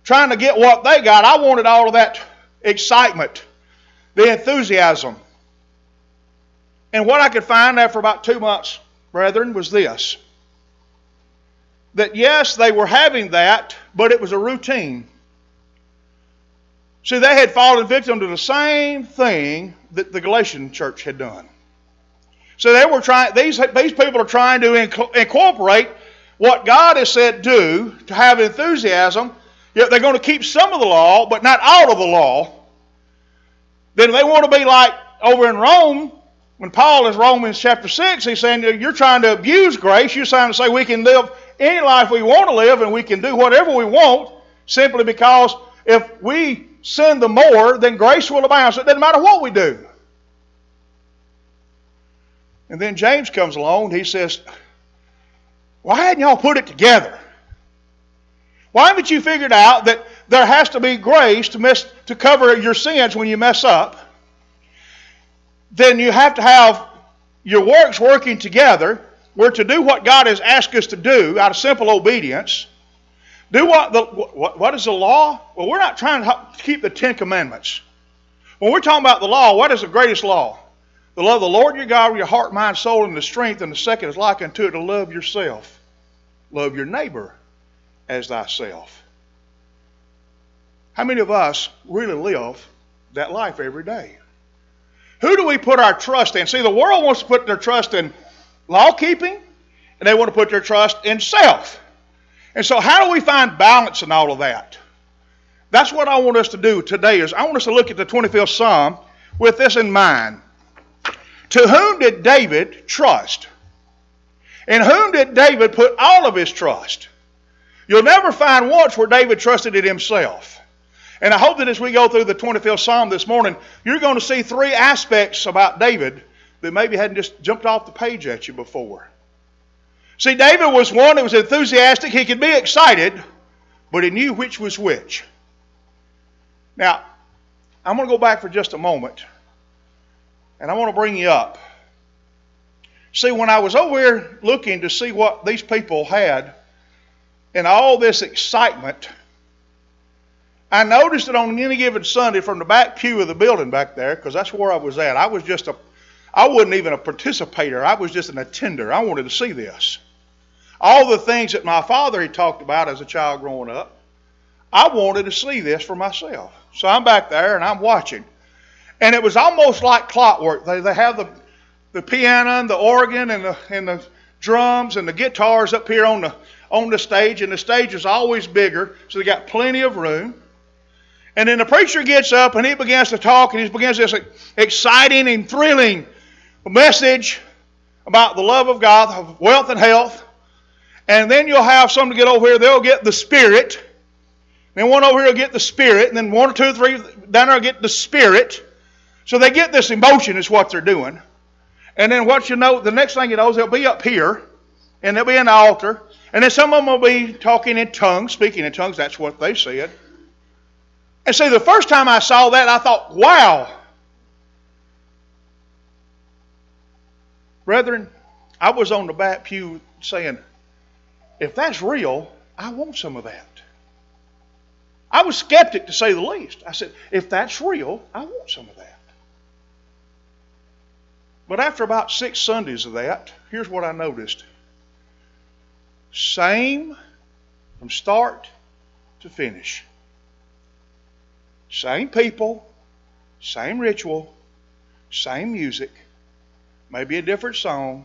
trying to get what they got, I wanted all of that excitement, the enthusiasm. And what I could find after about two months, brethren, was this that yes, they were having that, but it was a routine. See, they had fallen victim to the same thing that the Galatian church had done. So they were trying; these these people are trying to incorporate what God has said do to have enthusiasm. Yet they're going to keep some of the law, but not all of the law. Then they want to be like over in Rome. When Paul is Romans chapter six, he's saying you're trying to abuse grace. You're trying to say we can live any life we want to live and we can do whatever we want simply because if we sin the more, then grace will abound. So it doesn't matter what we do. And then James comes along he says, Why hadn't y'all put it together? Why haven't you figured out that there has to be grace to, miss, to cover your sins when you mess up? Then you have to have your works working together. We're to do what God has asked us to do out of simple obedience. Do what the what, what is the law? Well, we're not trying to keep the Ten Commandments. When we're talking about the law, what is the greatest law? The love of the Lord your God with your heart, mind, soul, and the strength. And the second is like unto it to love yourself. Love your neighbor as thyself. How many of us really live that life every day? Who do we put our trust in? See, the world wants to put their trust in law keeping, and they want to put their trust in self. And so, how do we find balance in all of that? That's what I want us to do today. Is I want us to look at the 25th Psalm with this in mind. To whom did David trust? In whom did David put all of his trust? You'll never find once where David trusted in himself. And I hope that as we go through the 25th Psalm this morning, you're going to see three aspects about David that maybe hadn't just jumped off the page at you before. See, David was one that was enthusiastic. He could be excited, but he knew which was which. Now, I'm going to go back for just a moment, and I want to bring you up. See, when I was over here looking to see what these people had and all this excitement, I noticed that on any given Sunday from the back pew of the building back there, because that's where I was at, I was just a, I wasn't even a participator. I was just an attender. I wanted to see this. All the things that my father had talked about as a child growing up, I wanted to see this for myself. So I'm back there and I'm watching. And it was almost like clockwork. They, they have the, the piano and the organ and the, and the drums and the guitars up here on the, on the stage, and the stage is always bigger, so they got plenty of room. And then the preacher gets up and he begins to talk, and he begins this exciting and thrilling message about the love of God, of wealth and health. And then you'll have some to get over here, they'll get the Spirit. Then one over here will get the Spirit, and then one or two or three down there will get the Spirit. So they get this emotion, is what they're doing. And then what you know, the next thing you know is they'll be up here, and they'll be in the altar, and then some of them will be talking in tongues, speaking in tongues, that's what they said. And see, the first time I saw that, I thought, wow. Brethren, I was on the back pew saying, if that's real, I want some of that. I was skeptic to say the least. I said, if that's real, I want some of that. But after about six Sundays of that, here's what I noticed. Same from start to finish. Same people, same ritual, same music, maybe a different song,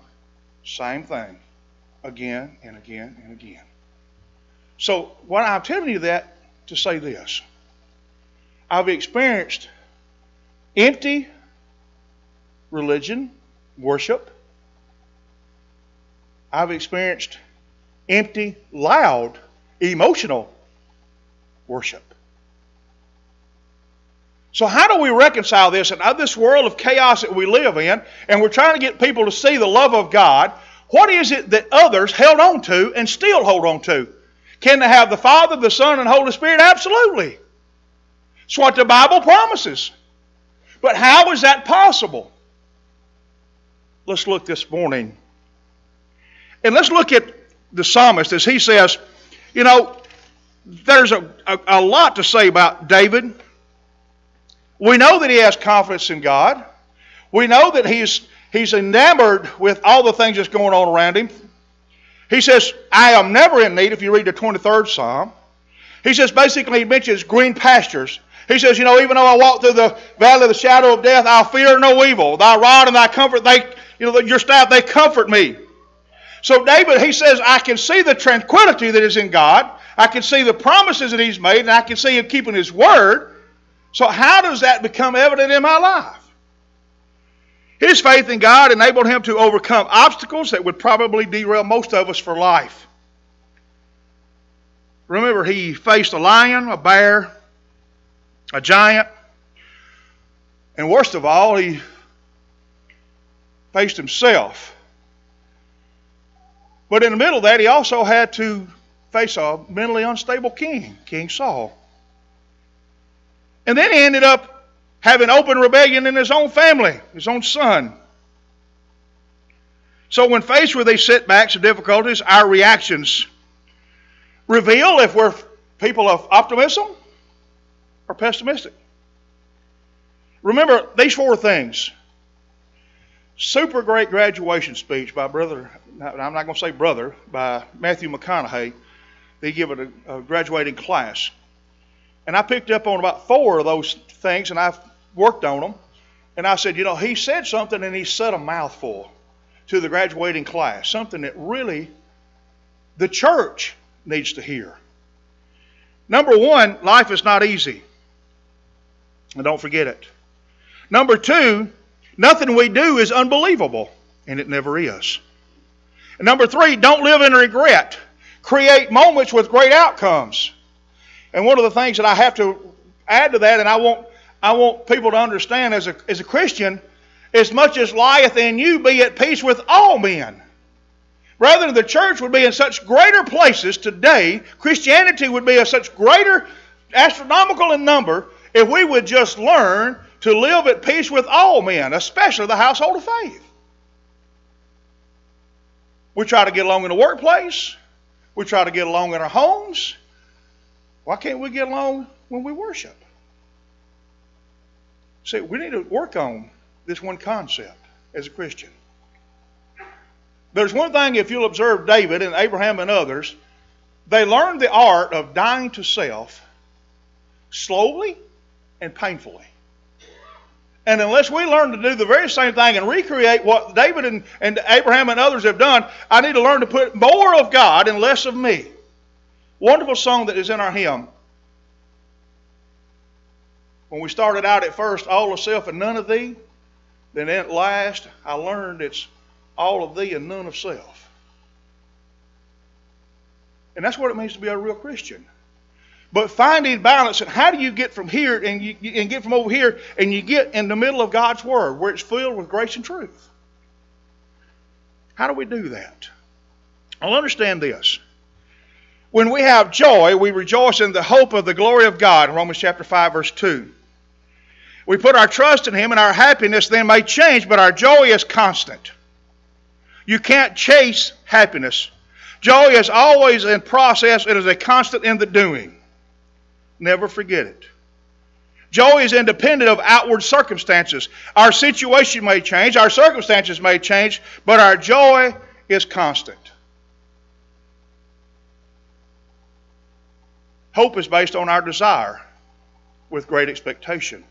same thing again and again and again. So, what I'm telling you that to say this I've experienced empty, religion, worship. I've experienced empty, loud, emotional worship. So, how do we reconcile this in this world of chaos that we live in, and we're trying to get people to see the love of God? What is it that others held on to and still hold on to? Can they have the Father, the Son, and Holy Spirit? Absolutely. It's what the Bible promises. But how is that possible? Let's look this morning. And let's look at the psalmist as he says, you know, there's a, a, a lot to say about David. We know that he has confidence in God. We know that he's, he's enamored with all the things that's going on around him. He says, I am never in need, if you read the 23rd Psalm. He says, basically, he mentions green pastures. He says, you know, even though I walk through the valley of the shadow of death, I'll fear no evil. Thy rod and thy comfort, they, you know, your staff, they comfort me. So David, he says, I can see the tranquility that is in God. I can see the promises that he's made, and I can see him keeping his word. So how does that become evident in my life? His faith in God enabled him to overcome obstacles that would probably derail most of us for life. Remember, he faced a lion, a bear, a giant, and worst of all, he faced himself. But in the middle of that, he also had to face a mentally unstable king, King Saul. And then he ended up having open rebellion in his own family, his own son. So when faced with these setbacks and difficulties, our reactions reveal if we're people of optimism or pessimistic. Remember these four things. Super great graduation speech by brother, I'm not going to say brother, by Matthew McConaughey. They give it a, a graduating class. And I picked up on about four of those things and I worked on them. And I said, you know, he said something and he said a mouthful to the graduating class, something that really the church needs to hear. Number one, life is not easy. And don't forget it. Number two, nothing we do is unbelievable, and it never is. And number three, don't live in regret. Create moments with great outcomes. And one of the things that I have to add to that, and I want, I want people to understand as a, as a Christian, as much as lieth in you, be at peace with all men. Rather, the church would be in such greater places today, Christianity would be of such greater astronomical in number if we would just learn to live at peace with all men, especially the household of faith. We try to get along in the workplace. We try to get along in our homes. Why can't we get along when we worship? See, we need to work on this one concept as a Christian. There's one thing, if you'll observe David and Abraham and others, they learned the art of dying to self slowly and painfully. And unless we learn to do the very same thing and recreate what David and, and Abraham and others have done, I need to learn to put more of God and less of me. Wonderful song that is in our hymn. When we started out at first, all of self and none of thee, then at last I learned it's all of thee and none of self. And that's what it means to be a real Christian. But finding balance and how do you get from here and you and get from over here and you get in the middle of God's Word where it's filled with grace and truth? How do we do that? I'll understand this. When we have joy, we rejoice in the hope of the glory of God, Romans chapter 5, verse 2. We put our trust in Him, and our happiness then may change, but our joy is constant. You can't chase happiness. Joy is always in process, it is a constant in the doing. Never forget it. Joy is independent of outward circumstances. Our situation may change, our circumstances may change, but our joy is constant. Hope is based on our desire with great expectation.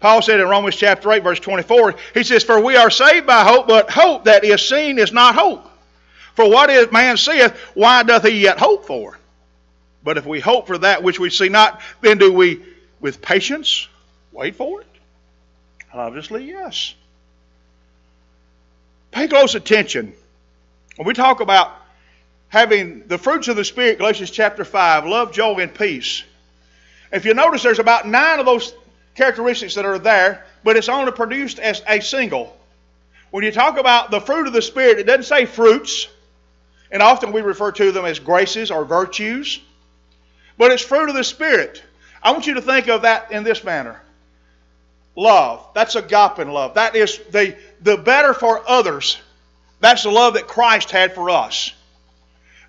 Paul said in Romans chapter 8, verse 24, he says, For we are saved by hope, but hope that is seen is not hope. For what is man seeth, why doth he yet hope for? But if we hope for that which we see not, then do we with patience wait for it? Obviously, yes. Pay close attention. When we talk about having the fruits of the Spirit, Galatians chapter 5, love, joy, and peace. If you notice, there's about nine of those characteristics that are there, but it's only produced as a single. When you talk about the fruit of the Spirit, it doesn't say fruits, and often we refer to them as graces or virtues, but it's fruit of the Spirit. I want you to think of that in this manner love. That's agape love. That is the, the better for others. That's the love that Christ had for us.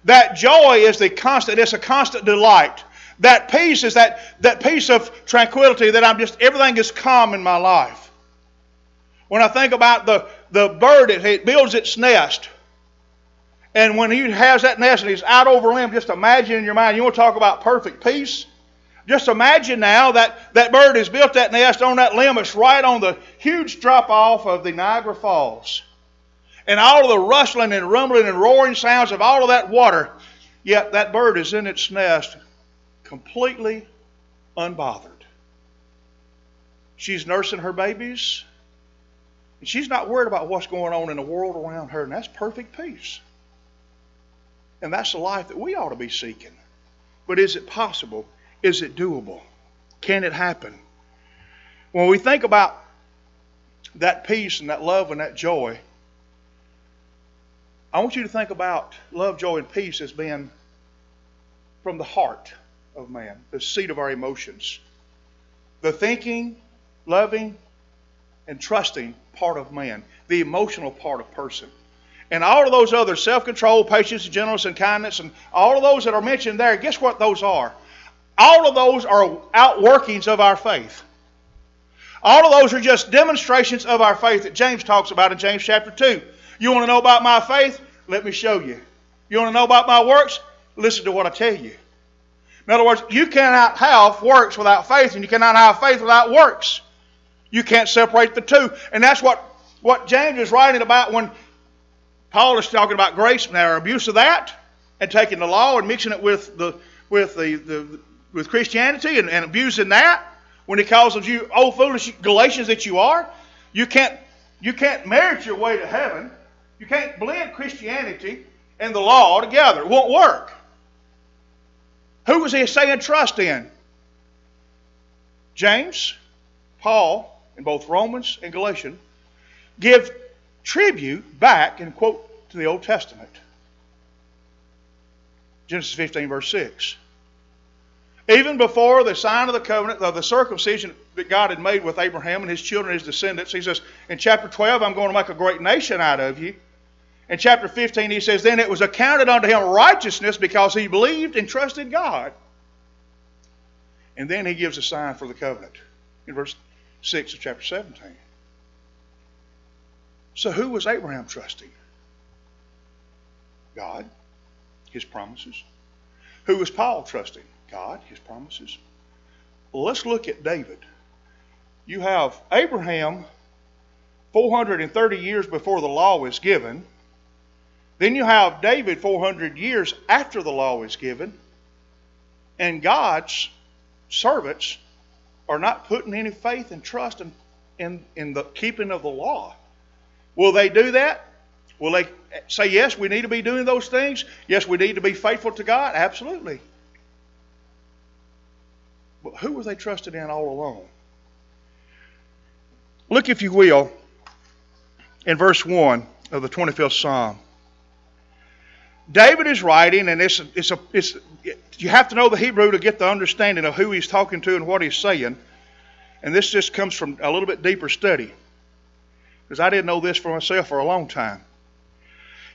That joy is the constant, it's a constant delight. That peace is that, that peace of tranquility that I'm just, everything is calm in my life. When I think about the, the bird, it, it builds its nest. And when he has that nest and he's out over limb, just imagine in your mind, you want to talk about perfect peace? Just imagine now that that bird has built that nest on that limb. It's right on the huge drop off of the Niagara Falls. And all of the rustling and rumbling and roaring sounds of all of that water, yet that bird is in its nest completely unbothered. She's nursing her babies. And she's not worried about what's going on in the world around her, and that's perfect peace. And that's the life that we ought to be seeking. But is it possible? Is it doable? Can it happen? When we think about that peace and that love and that joy, I want you to think about love, joy, and peace as being from the heart of man, the seat of our emotions. The thinking, loving, and trusting part of man, the emotional part of person. And all of those other self control, patience, gentleness, and kindness, and all of those that are mentioned there, guess what those are? All of those are outworkings of our faith. All of those are just demonstrations of our faith that James talks about in James chapter 2. You want to know about my faith? Let me show you. You want to know about my works? Listen to what I tell you. In other words, you cannot have works without faith, and you cannot have faith without works. You can't separate the two. And that's what, what James is writing about when Paul is talking about grace and our abuse of that, and taking the law and mixing it with the with the, the with Christianity and, and abusing that. When he calls you oh foolish Galatians that you are, you can't you can't merit your way to heaven. You can't blend Christianity and the law together. It won't work. Who was he saying trust in? James, Paul, in both Romans and Galatians, give tribute back and quote to the Old Testament. Genesis 15, verse 6. Even before the sign of the covenant, of the circumcision that God had made with Abraham and his children, his descendants, he says, in chapter 12, I'm going to make a great nation out of you. In chapter 15, he says, Then it was accounted unto him righteousness because he believed and trusted God. And then he gives a sign for the covenant in verse 6 of chapter 17. So who was Abraham trusting? God, his promises. Who was Paul trusting? God, his promises. Well, let's look at David. You have Abraham 430 years before the law was given. Then you have David 400 years after the law is given. And God's servants are not putting any faith and trust in, in, in the keeping of the law. Will they do that? Will they say, yes, we need to be doing those things? Yes, we need to be faithful to God? Absolutely. But who were they trusted in all along? Look, if you will, in verse 1 of the 25th Psalm. David is writing, and it's, it's a, it's, you have to know the Hebrew to get the understanding of who he's talking to and what he's saying. And this just comes from a little bit deeper study. Because I didn't know this for myself for a long time.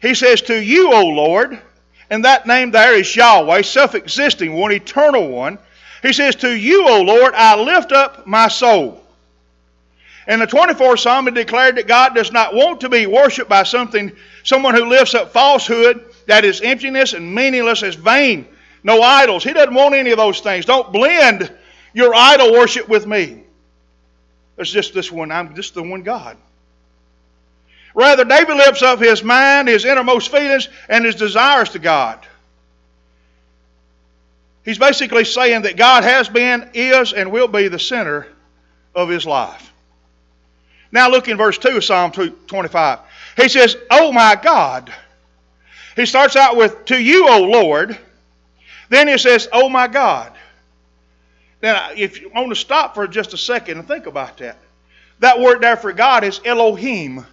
He says, To you, O Lord, and that name there is Yahweh, self existing one, eternal one. He says, To you, O Lord, I lift up my soul. In the 24th Psalm, it declared that God does not want to be worshiped by something, someone who lifts up falsehood that is emptiness and meaningless as vain. No idols. He doesn't want any of those things. Don't blend your idol worship with me. There's just this one. I'm just the one God. Rather, David lifts up his mind, his innermost feelings, and his desires to God. He's basically saying that God has been, is, and will be the center of his life. Now look in verse 2 of Psalm 25. He says, Oh my God. He starts out with, To you, O Lord. Then he says, Oh my God. Now, if you want to stop for just a second and think about that, that word there for God is Elohim.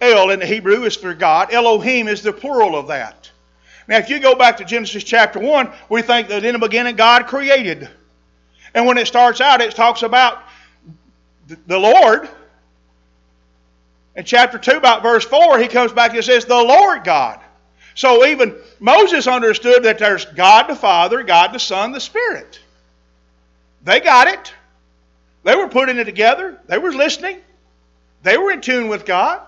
El in the Hebrew is for God. Elohim is the plural of that. Now, if you go back to Genesis chapter 1, we think that in the beginning God created. And when it starts out, it talks about the Lord. In chapter 2, about verse 4, he comes back and says, The Lord God. So even Moses understood that there's God the Father, God the Son, the Spirit. They got it. They were putting it together. They were listening. They were in tune with God.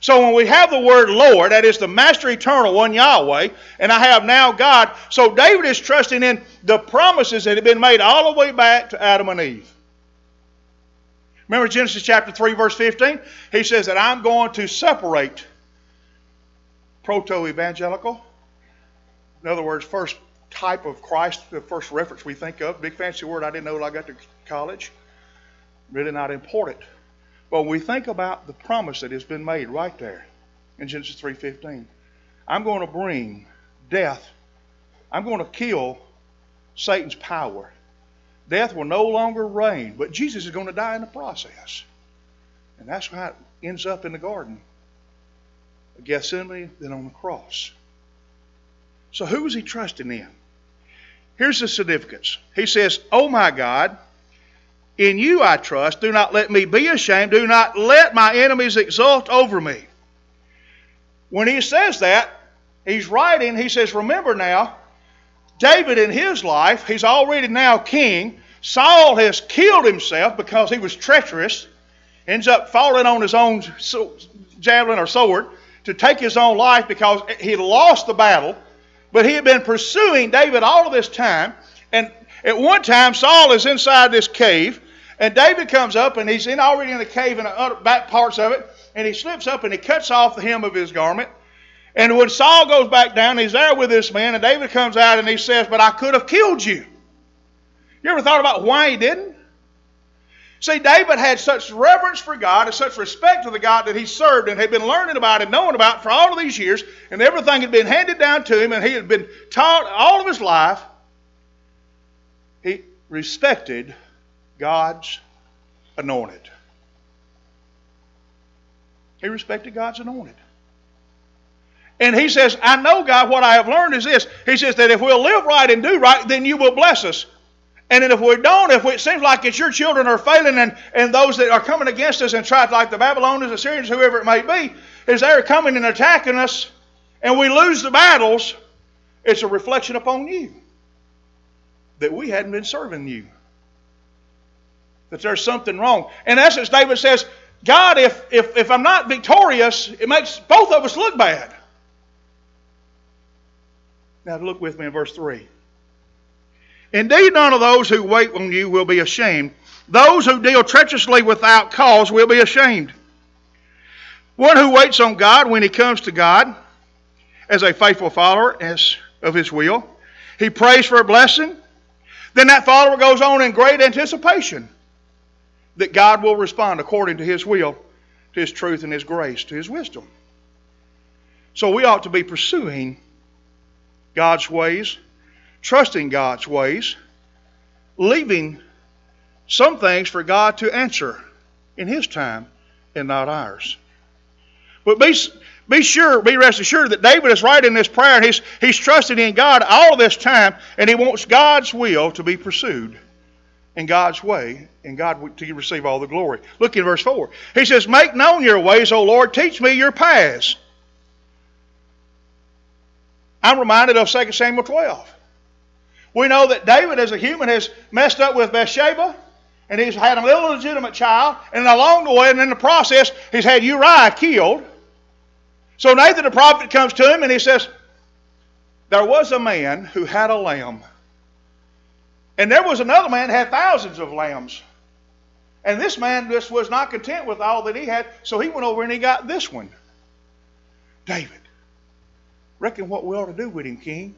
So when we have the word Lord, that is the Master Eternal One Yahweh, and I have now God, so David is trusting in the promises that have been made all the way back to Adam and Eve. Remember Genesis chapter 3, verse 15? He says that I'm going to separate proto evangelical. In other words, first type of Christ, the first reference we think of. Big fancy word I didn't know till I got to college. Really not important. Well, we think about the promise that has been made right there in Genesis 3:15. I'm going to bring death. I'm going to kill Satan's power. Death will no longer reign, but Jesus is going to die in the process. And that's how it ends up in the garden. Gethsemane, then on the cross. So who is he trusting in? Here's the significance. He says, Oh my God, in you I trust. Do not let me be ashamed. Do not let my enemies exult over me. When he says that, he's writing, he says, Remember now, David in his life, he's already now king. Saul has killed himself because he was treacherous, ends up falling on his own javelin or sword to take his own life because he lost the battle. But he had been pursuing David all of this time. And at one time, Saul is inside this cave, and David comes up, and he's in already in the cave in the back parts of it, and he slips up and he cuts off the hem of his garment. And when Saul goes back down, he's there with this man, and David comes out and he says, But I could have killed you. You ever thought about why he didn't? See, David had such reverence for God and such respect for the God that he served and had been learning about and knowing about for all of these years, and everything had been handed down to him, and he had been taught all of his life. He respected God's anointed. He respected God's anointed. And he says, I know, God, what I have learned is this. He says that if we'll live right and do right, then you will bless us. And then if we don't, if it seems like it's your children are failing and, and those that are coming against us and try, like the Babylonians, the Syrians, whoever it may be, is they're coming and attacking us and we lose the battles, it's a reflection upon you that we hadn't been serving you. That there's something wrong. In essence, David says, God, if, if, if I'm not victorious, it makes both of us look bad. Now look with me in verse 3. Indeed, none of those who wait on you will be ashamed. Those who deal treacherously without cause will be ashamed. One who waits on God when he comes to God as a faithful follower as of his will, he prays for a blessing. Then that follower goes on in great anticipation that God will respond according to his will, to his truth and his grace, to his wisdom. So we ought to be pursuing God's ways, trusting God's ways, leaving some things for God to answer in His time and not ours. But be, be sure, be rest assured that David is right in this prayer and he's, he's trusting in God all this time and he wants God's will to be pursued in God's way and God to receive all the glory. Look in verse 4. He says, Make known your ways, O Lord, teach me your paths. I'm reminded of 2 Samuel 12. We know that David, as a human, has messed up with Bathsheba, and he's had an illegitimate child, and along the way, and in the process, he's had Uriah killed. So Nathan the prophet comes to him and he says, There was a man who had a lamb, and there was another man had thousands of lambs. And this man just was not content with all that he had, so he went over and he got this one. David, reckon what we ought to do with him, King?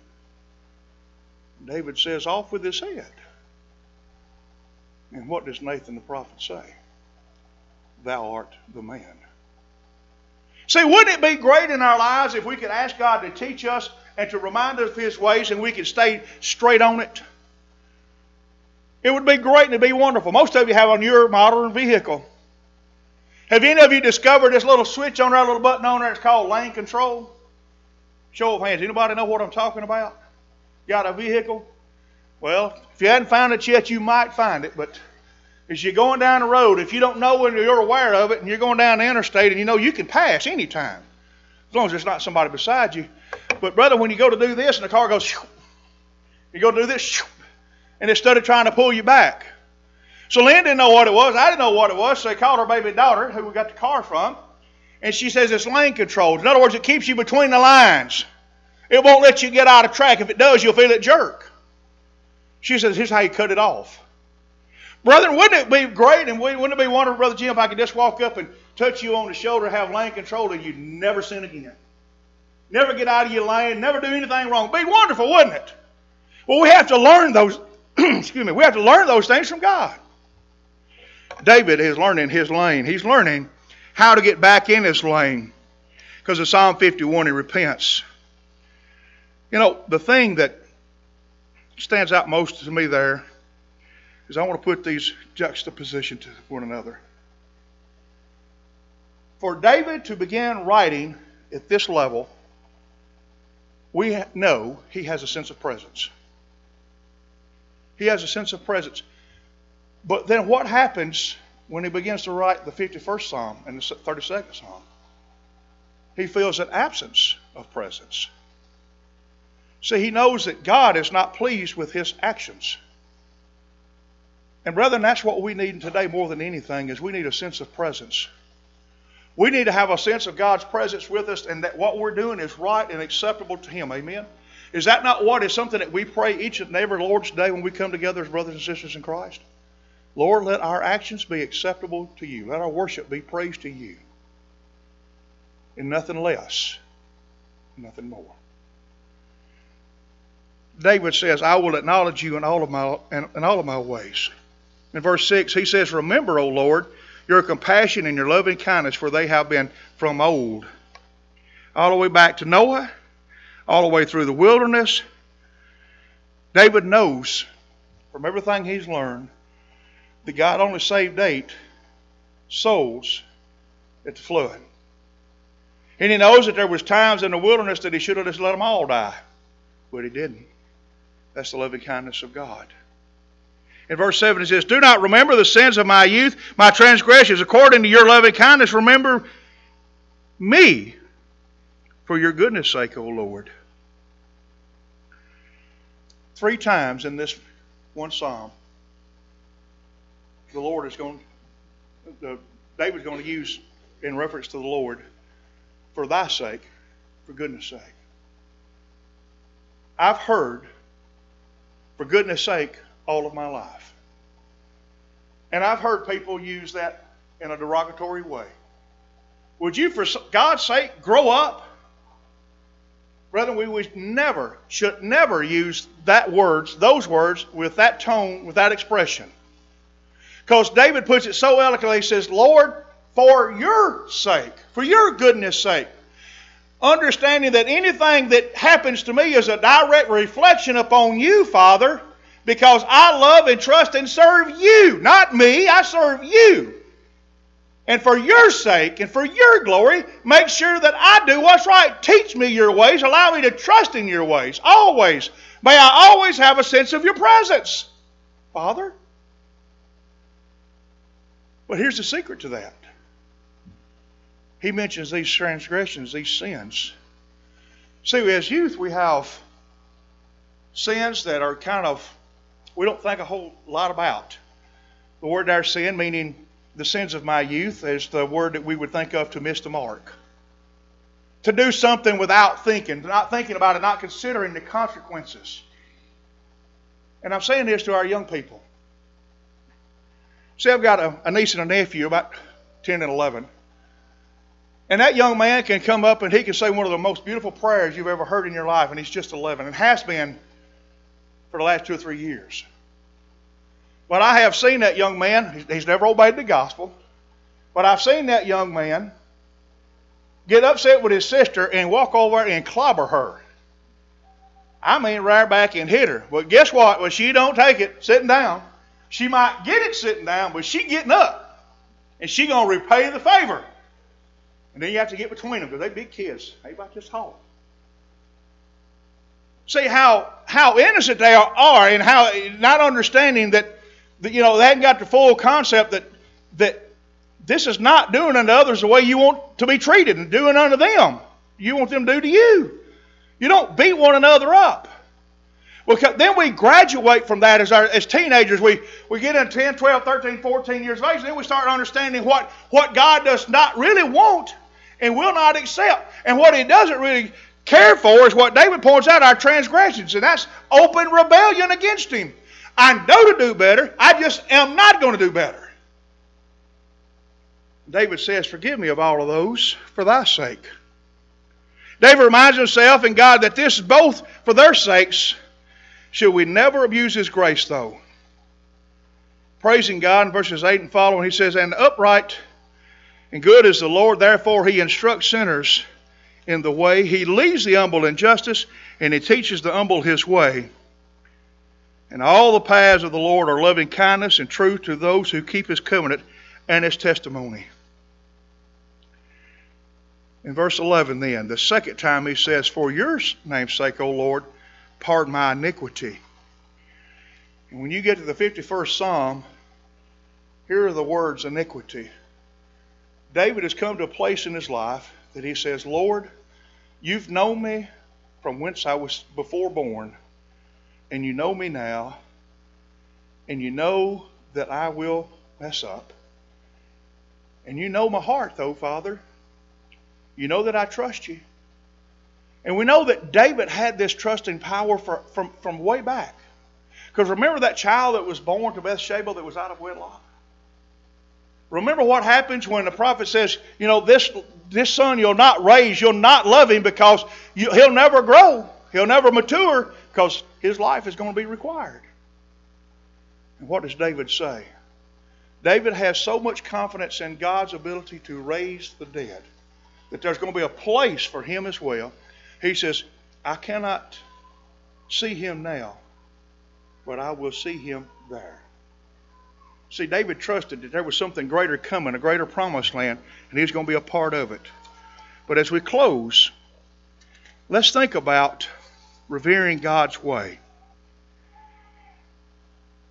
David says, Off with his head. And what does Nathan the prophet say? Thou art the man. See, wouldn't it be great in our lives if we could ask God to teach us and to remind us of His ways and we could stay straight on it? It would be great and it'd be wonderful. Most of you have on your modern vehicle. Have any of you discovered this little switch on there, little button on there? It's called lane control. Show of hands. Anybody know what I'm talking about? Got a vehicle? Well, if you hadn't found it yet, you might find it. But as you're going down the road, if you don't know and you're aware of it, and you're going down the interstate, and you know you can pass anytime, as long as there's not somebody beside you. But brother, when you go to do this, and the car goes, you go to do this, and instead of trying to pull you back. So Lynn didn't know what it was. I didn't know what it was. So they called her baby daughter, who we got the car from, and she says it's lane control. In other words, it keeps you between the lines. It won't let you get out of track. If it does, you'll feel it jerk. She says, here's how you cut it off. Brother, wouldn't it be great and wouldn't it be wonderful, Brother Jim, if I could just walk up and touch you on the shoulder, have lane control, and you'd never sin again? Never get out of your lane, never do anything wrong. Be wonderful, wouldn't it? Well, we have to learn those, (clears throat) excuse me, we have to learn those things from God. David is learning his lane. He's learning how to get back in his lane. Because in Psalm 51, he repents. You know, the thing that stands out most to me there is I want to put these juxtaposition to one another. For David to begin writing at this level, we know he has a sense of presence. He has a sense of presence. But then what happens when he begins to write the 51st Psalm and the 32nd Psalm? He feels an absence of presence. See, he knows that God is not pleased with his actions. And brethren, that's what we need today more than anything is we need a sense of presence. We need to have a sense of God's presence with us and that what we're doing is right and acceptable to him. Amen. Is that not what is something that we pray each and every Lord's day when we come together as brothers and sisters in Christ? Lord, let our actions be acceptable to you. Let our worship be praised to you. And nothing less, nothing more. David says, I will acknowledge you in all of my in, in all of my ways. In verse 6, he says, Remember, O Lord, your compassion and your loving kindness, for they have been from old. All the way back to Noah, all the way through the wilderness. David knows from everything he's learned that God only saved eight souls at the flood. And he knows that there was times in the wilderness that he should have just let them all die, but he didn't. That's the loving kindness of God. In verse 7 it says, Do not remember the sins of my youth, my transgressions. According to your loving kindness, remember me for your goodness sake, O Lord. Three times in this one psalm, the Lord is going, the, David's going to use in reference to the Lord, for thy sake, for goodness sake. I've heard, for goodness sake, all of my life. And I've heard people use that in a derogatory way. Would you, for God's sake, grow up? Brethren, we would never, should never use that words, those words, with that tone, with that expression. Because David puts it so eloquently, he says, Lord, for your sake, for your goodness sake, understanding that anything that happens to me is a direct reflection upon you, Father, because I love and trust and serve you, not me. I serve you. And for your sake and for your glory, make sure that I do what's right. Teach me your ways. Allow me to trust in your ways. Always. May I always have a sense of your presence, Father. But here's the secret to that. He mentions these transgressions, these sins. See, as youth, we have sins that are kind of we don't think a whole lot about. The word our sin, meaning the sins of my youth, is the word that we would think of to miss the mark. To do something without thinking, not thinking about it, not considering the consequences. And I'm saying this to our young people. See, I've got a, a niece and a nephew, about 10 and 11. And that young man can come up and he can say one of the most beautiful prayers you've ever heard in your life, and he's just 11 and has been for the last two or three years. But I have seen that young man, he's never obeyed the gospel, but I've seen that young man get upset with his sister and walk over and clobber her. I mean, right back and hit her. But guess what? When she don't take it sitting down, she might get it sitting down, but she getting up, and she gonna repay the favor. And then you have to get between them because they're big kids. They about this tall. See how how innocent they are, and how not understanding that, that you know they haven't got the full concept that that this is not doing unto others the way you want to be treated and doing unto them. You want them to do to you. You don't beat one another up. Well, then we graduate from that as, our, as teenagers. We, we get in 10, 12, 13, 14 years of age, and then we start understanding what, what God does not really want and will not accept. And what He doesn't really care for is what David points out our transgressions, and that's open rebellion against Him. I know to do better, I just am not going to do better. David says, Forgive me of all of those for thy sake. David reminds himself and God that this is both for their sakes. Should we never abuse his grace, though? Praising God in verses 8 and following, he says, And upright and good is the Lord, therefore he instructs sinners in the way. He leads the humble in justice, and he teaches the humble his way. And all the paths of the Lord are loving kindness and truth to those who keep his covenant and his testimony. In verse 11, then, the second time he says, For your name's sake, O Lord, pardon my iniquity. And when you get to the 51st Psalm, here are the words iniquity. David has come to a place in his life that he says, Lord, you've known me from whence I was before born, and you know me now, and you know that I will mess up. And you know my heart, though, Father. You know that I trust you. And we know that David had this trusting power for, from, from way back. Because remember that child that was born to Bathsheba that was out of wedlock? Remember what happens when the prophet says, you know, this, this son you'll not raise, you'll not love him because you, he'll never grow, he'll never mature because his life is going to be required. And what does David say? David has so much confidence in God's ability to raise the dead that there's going to be a place for him as well. He says, I cannot see him now, but I will see him there. See, David trusted that there was something greater coming, a greater promised land, and he was going to be a part of it. But as we close, let's think about revering God's way.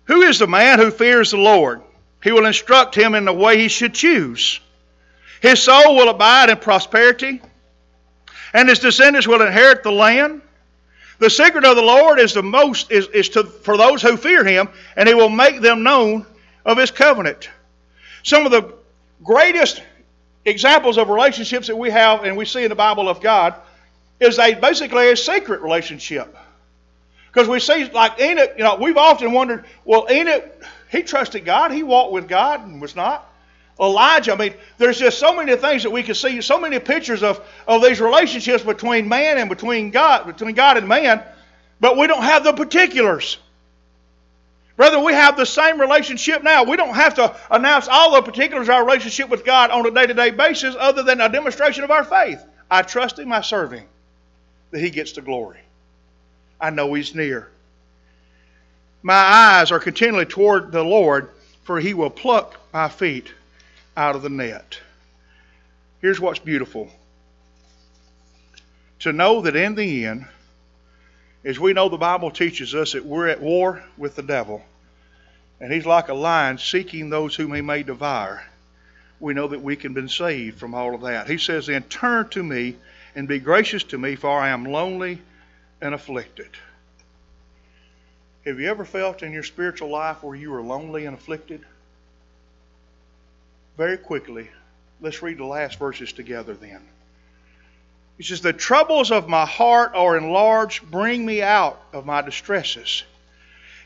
Who is the man who fears the Lord? He will instruct him in the way he should choose. His soul will abide in prosperity, and his descendants will inherit the land. The secret of the Lord is the most is, is to, for those who fear him, and he will make them known of his covenant. Some of the greatest examples of relationships that we have and we see in the Bible of God is a basically a secret relationship. Because we see, like Enoch, you know, we've often wondered, well, Enoch, he trusted God, he walked with God and was not. Elijah, I mean, there's just so many things that we can see, so many pictures of, of these relationships between man and between God, between God and man, but we don't have the particulars. Brother, we have the same relationship now. We don't have to announce all the particulars of our relationship with God on a day to day basis other than a demonstration of our faith. I trust Him, I serve Him, that He gets the glory. I know He's near. My eyes are continually toward the Lord, for He will pluck my feet out of the net. Here's what's beautiful to know that in the end, as we know the Bible teaches us that we're at war with the devil, and he's like a lion seeking those whom he may devour. We know that we can be saved from all of that. He says, Then turn to me and be gracious to me, for I am lonely and afflicted. Have you ever felt in your spiritual life where you were lonely and afflicted? Very quickly, let's read the last verses together then. He says, The troubles of my heart are enlarged, bring me out of my distresses.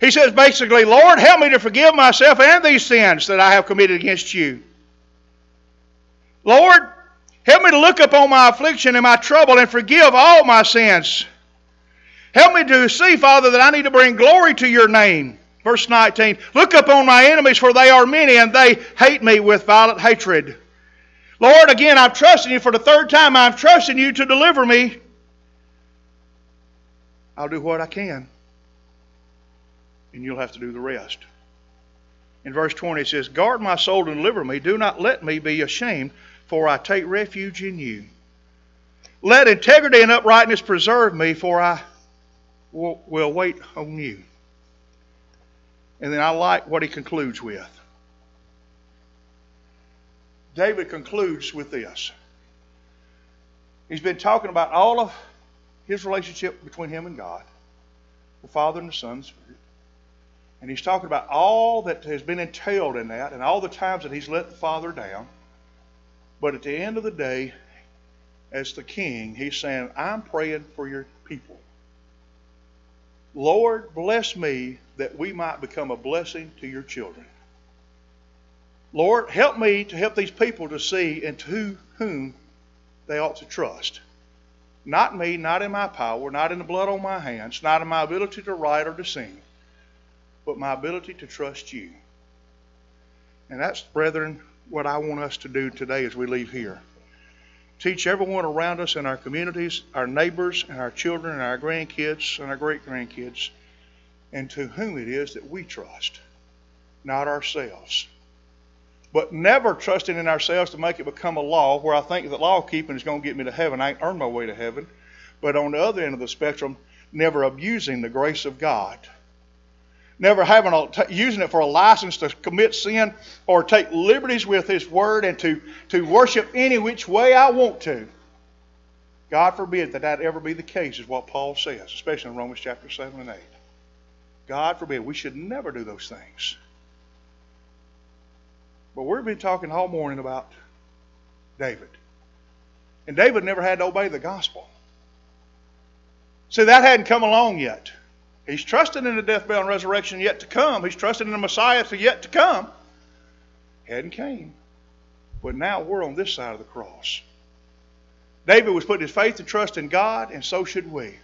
He says basically, Lord, help me to forgive myself and these sins that I have committed against you. Lord, help me to look upon my affliction and my trouble and forgive all my sins. Help me to see, Father, that I need to bring glory to your name. Verse 19 Look upon my enemies, for they are many, and they hate me with violent hatred. Lord, again, I'm trusting you for the third time. I'm trusting you to deliver me. I'll do what I can. And you'll have to do the rest. In verse 20 it says, Guard my soul and deliver me. Do not let me be ashamed, for I take refuge in you. Let integrity and uprightness preserve me, for I will, will wait on you. And then I like what he concludes with. David concludes with this. He's been talking about all of his relationship between him and God, the Father and the Son and he's talking about all that has been entailed in that and all the times that he's let the Father down. But at the end of the day, as the king, he's saying, I'm praying for your people. Lord, bless me that we might become a blessing to your children. Lord, help me to help these people to see and to whom they ought to trust. Not me, not in my power, not in the blood on my hands, not in my ability to write or to sing, but my ability to trust you. And that's, brethren, what I want us to do today as we leave here. Teach everyone around us in our communities, our neighbors, and our children, and our grandkids, and our great grandkids, and to whom it is that we trust, not ourselves. But never trusting in ourselves to make it become a law where I think that law keeping is going to get me to heaven. I ain't earned my way to heaven. But on the other end of the spectrum, never abusing the grace of God never having a, using it for a license to commit sin or take liberties with His Word and to, to worship any which way I want to. God forbid that that ever be the case, is what Paul says, especially in Romans chapter 7 and 8. God forbid. We should never do those things. But we've been talking all morning about David. And David never had to obey the gospel. See, that hadn't come along yet. He's trusting in the death, burial, and resurrection yet to come. He's trusting in the Messiah yet to come. Hadn't came. But now we're on this side of the cross. David was putting his faith and trust in God, and so should we.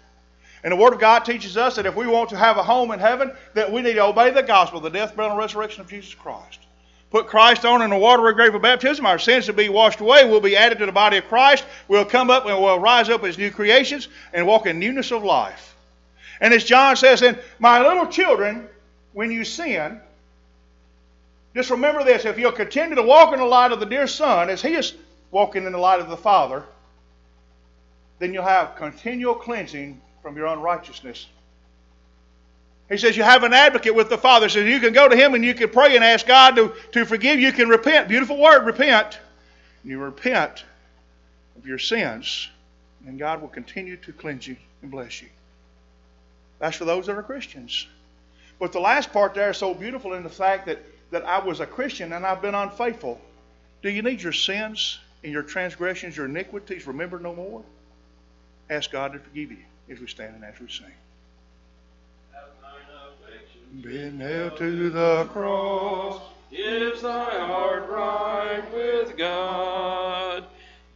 And the Word of God teaches us that if we want to have a home in heaven, that we need to obey the gospel, the death, burial, and resurrection of Jesus Christ. Put Christ on in the watery grave of baptism, our sins will be washed away. We'll be added to the body of Christ. We'll come up and we'll rise up as new creations and walk in newness of life. And as John says, in my little children, when you sin, just remember this if you'll continue to walk in the light of the dear Son, as He is walking in the light of the Father, then you'll have continual cleansing from your unrighteousness. He says you have an advocate with the Father. Says you can go to Him and you can pray and ask God to, to forgive. You can repent. Beautiful word, repent. And you repent of your sins, and God will continue to cleanse you and bless you. That's for those that are Christians. But the last part there is so beautiful in the fact that, that I was a Christian and I've been unfaithful. Do you need your sins and your transgressions, your iniquities remembered no more? Ask God to forgive you as we stand and as we sing. Been nailed to the cross. Is thy heart right with God?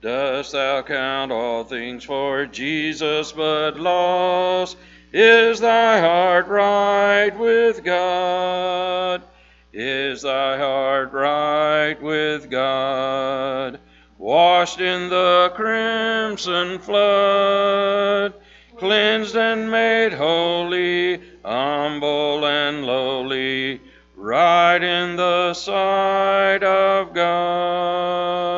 Dost thou count all things for Jesus but loss? Is thy heart right with God? Is thy heart right with God? Washed in the crimson flood, cleansed and made holy, humble and lowly, right in the sight of God.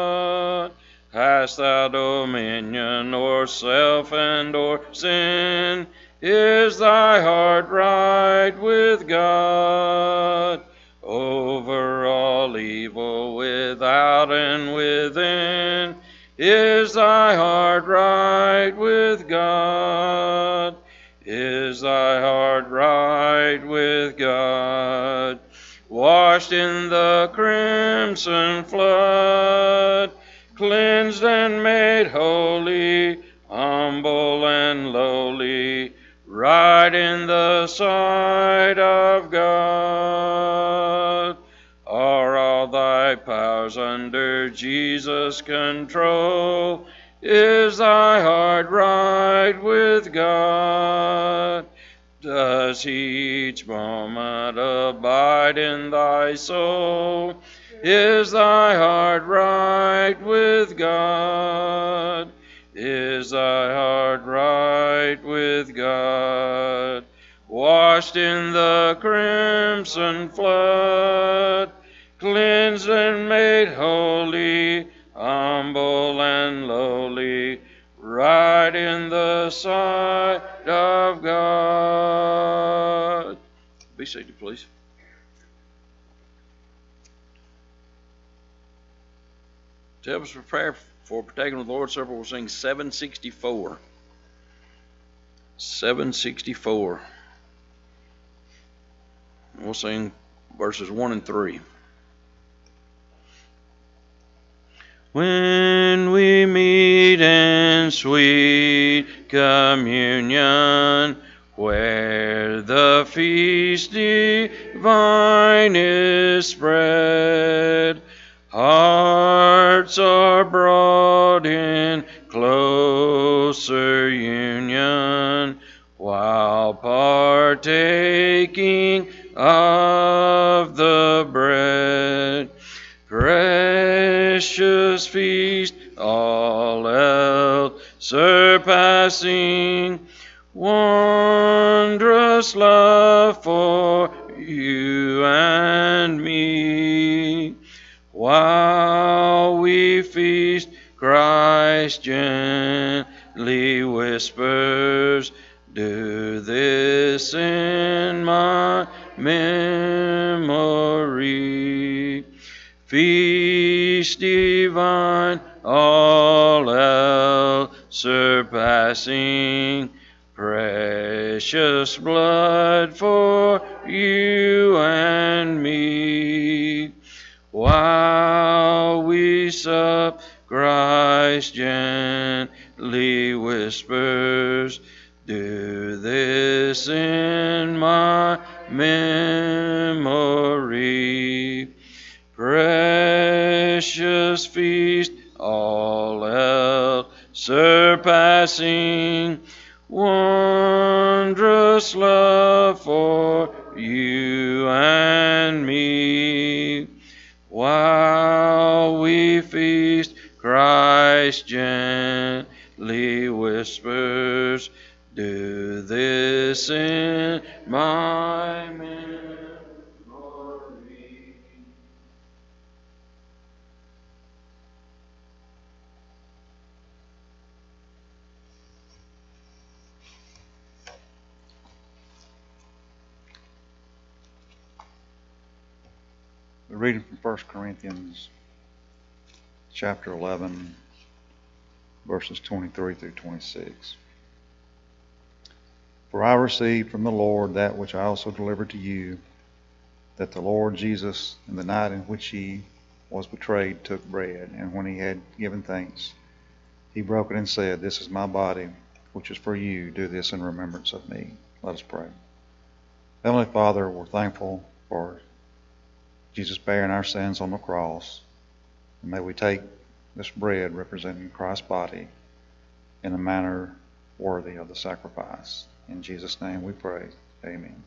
Hast thou dominion o'er self and o'er sin? Is thy heart right with God? Over all evil without and within, is thy heart right with God? Is thy heart right with God? Washed in the crimson flood, cleansed and made holy, humble and lowly, right in the sight of God. Are all thy powers under Jesus' control? Is thy heart right with God? Does each moment abide in thy soul? Is thy heart right with God? Is thy heart right with God? Washed in the crimson flood, cleansed and made holy, humble and lowly, right in the sight of God. Be seated, please. To help us prepare for partaking of the Lord's Supper, we'll sing 764. 764. We'll sing verses 1 and 3. When we meet in sweet communion, where the feast divine is spread, hearts are brought in closer union, while partaking of the bread. Precious feast, all else surpassing, wondrous love for you and me. While we feast, Christ gently whispers, Do this in my memory. Feast divine, all else surpassing, precious blood for you and me. While we sup, Christ gently whispers, Do this in my memory. Precious feast, all else surpassing, wondrous love for you and me. While we feast, Christ gently whispers, Do this in my reading from 1 Corinthians chapter 11, verses 23 through 26. For I received from the Lord that which I also delivered to you, that the Lord Jesus, in the night in which he was betrayed, took bread, and when he had given thanks, he broke it and said, This is my body, which is for you. Do this in remembrance of me. Let us pray. Heavenly Father, we're thankful for Jesus bearing our sins on the cross. And may we take this bread representing Christ's body in a manner worthy of the sacrifice. In Jesus' name we pray. Amen.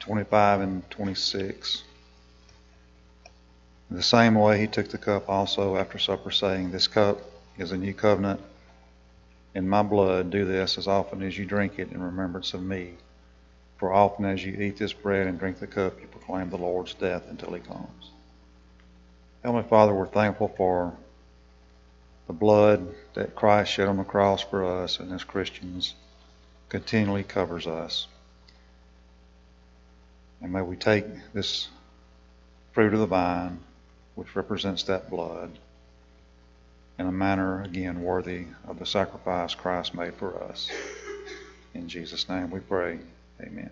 Twenty-five and twenty-six. In the same way, he took the cup also after supper, saying, This cup is a new covenant in my blood. Do this as often as you drink it in remembrance of me. For often as you eat this bread and drink the cup, you proclaim the Lord's death until he comes. Heavenly Father, we're thankful for the blood that Christ shed on the cross for us and as Christians continually covers us. And may we take this fruit of the vine which represents that blood, in a manner, again, worthy of the sacrifice Christ made for us. In Jesus' name we pray. Amen.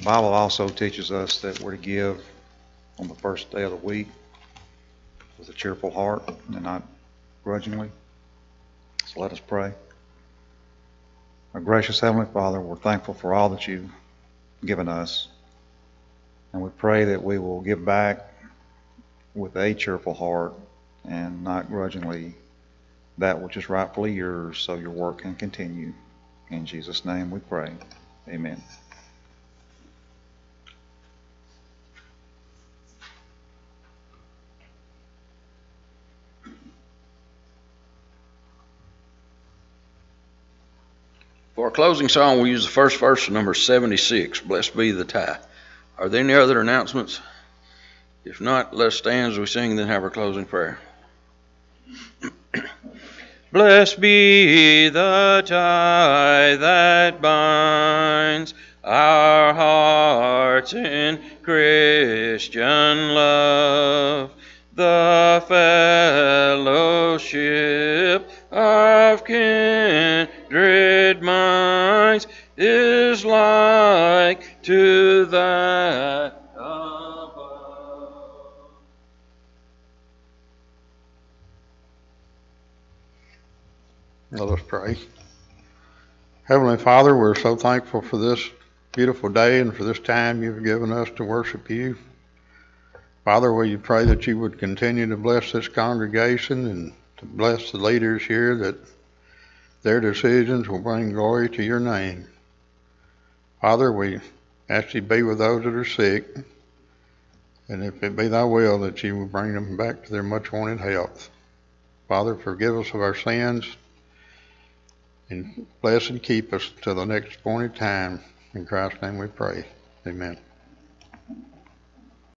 The Bible also teaches us that we're to give on the first day of the week with a cheerful heart and not grudgingly. So let us pray. Our gracious Heavenly Father, we're thankful for all that you've given us. And we pray that we will give back with a cheerful heart and not grudgingly that which is rightfully yours so your work can continue. In Jesus' name we pray. Amen. Our closing song, we'll use the first verse of number 76, Blessed Be the Tie. Are there any other announcements? If not, let's stand as we sing, then have our closing prayer. (clears throat) Blessed be the tie that binds our hearts in Christian love, the fellowship of kindred minds is like to that above. Let us pray. Heavenly Father, we're so thankful for this beautiful day and for this time you've given us to worship you. Father, we pray that you would continue to bless this congregation and to bless the leaders here, that their decisions will bring glory to your name. Father, we ask you be with those that are sick, and if it be thy will, that you will bring them back to their much wanted health. Father, forgive us of our sins and bless and keep us till the next appointed time. In Christ's name we pray. Amen.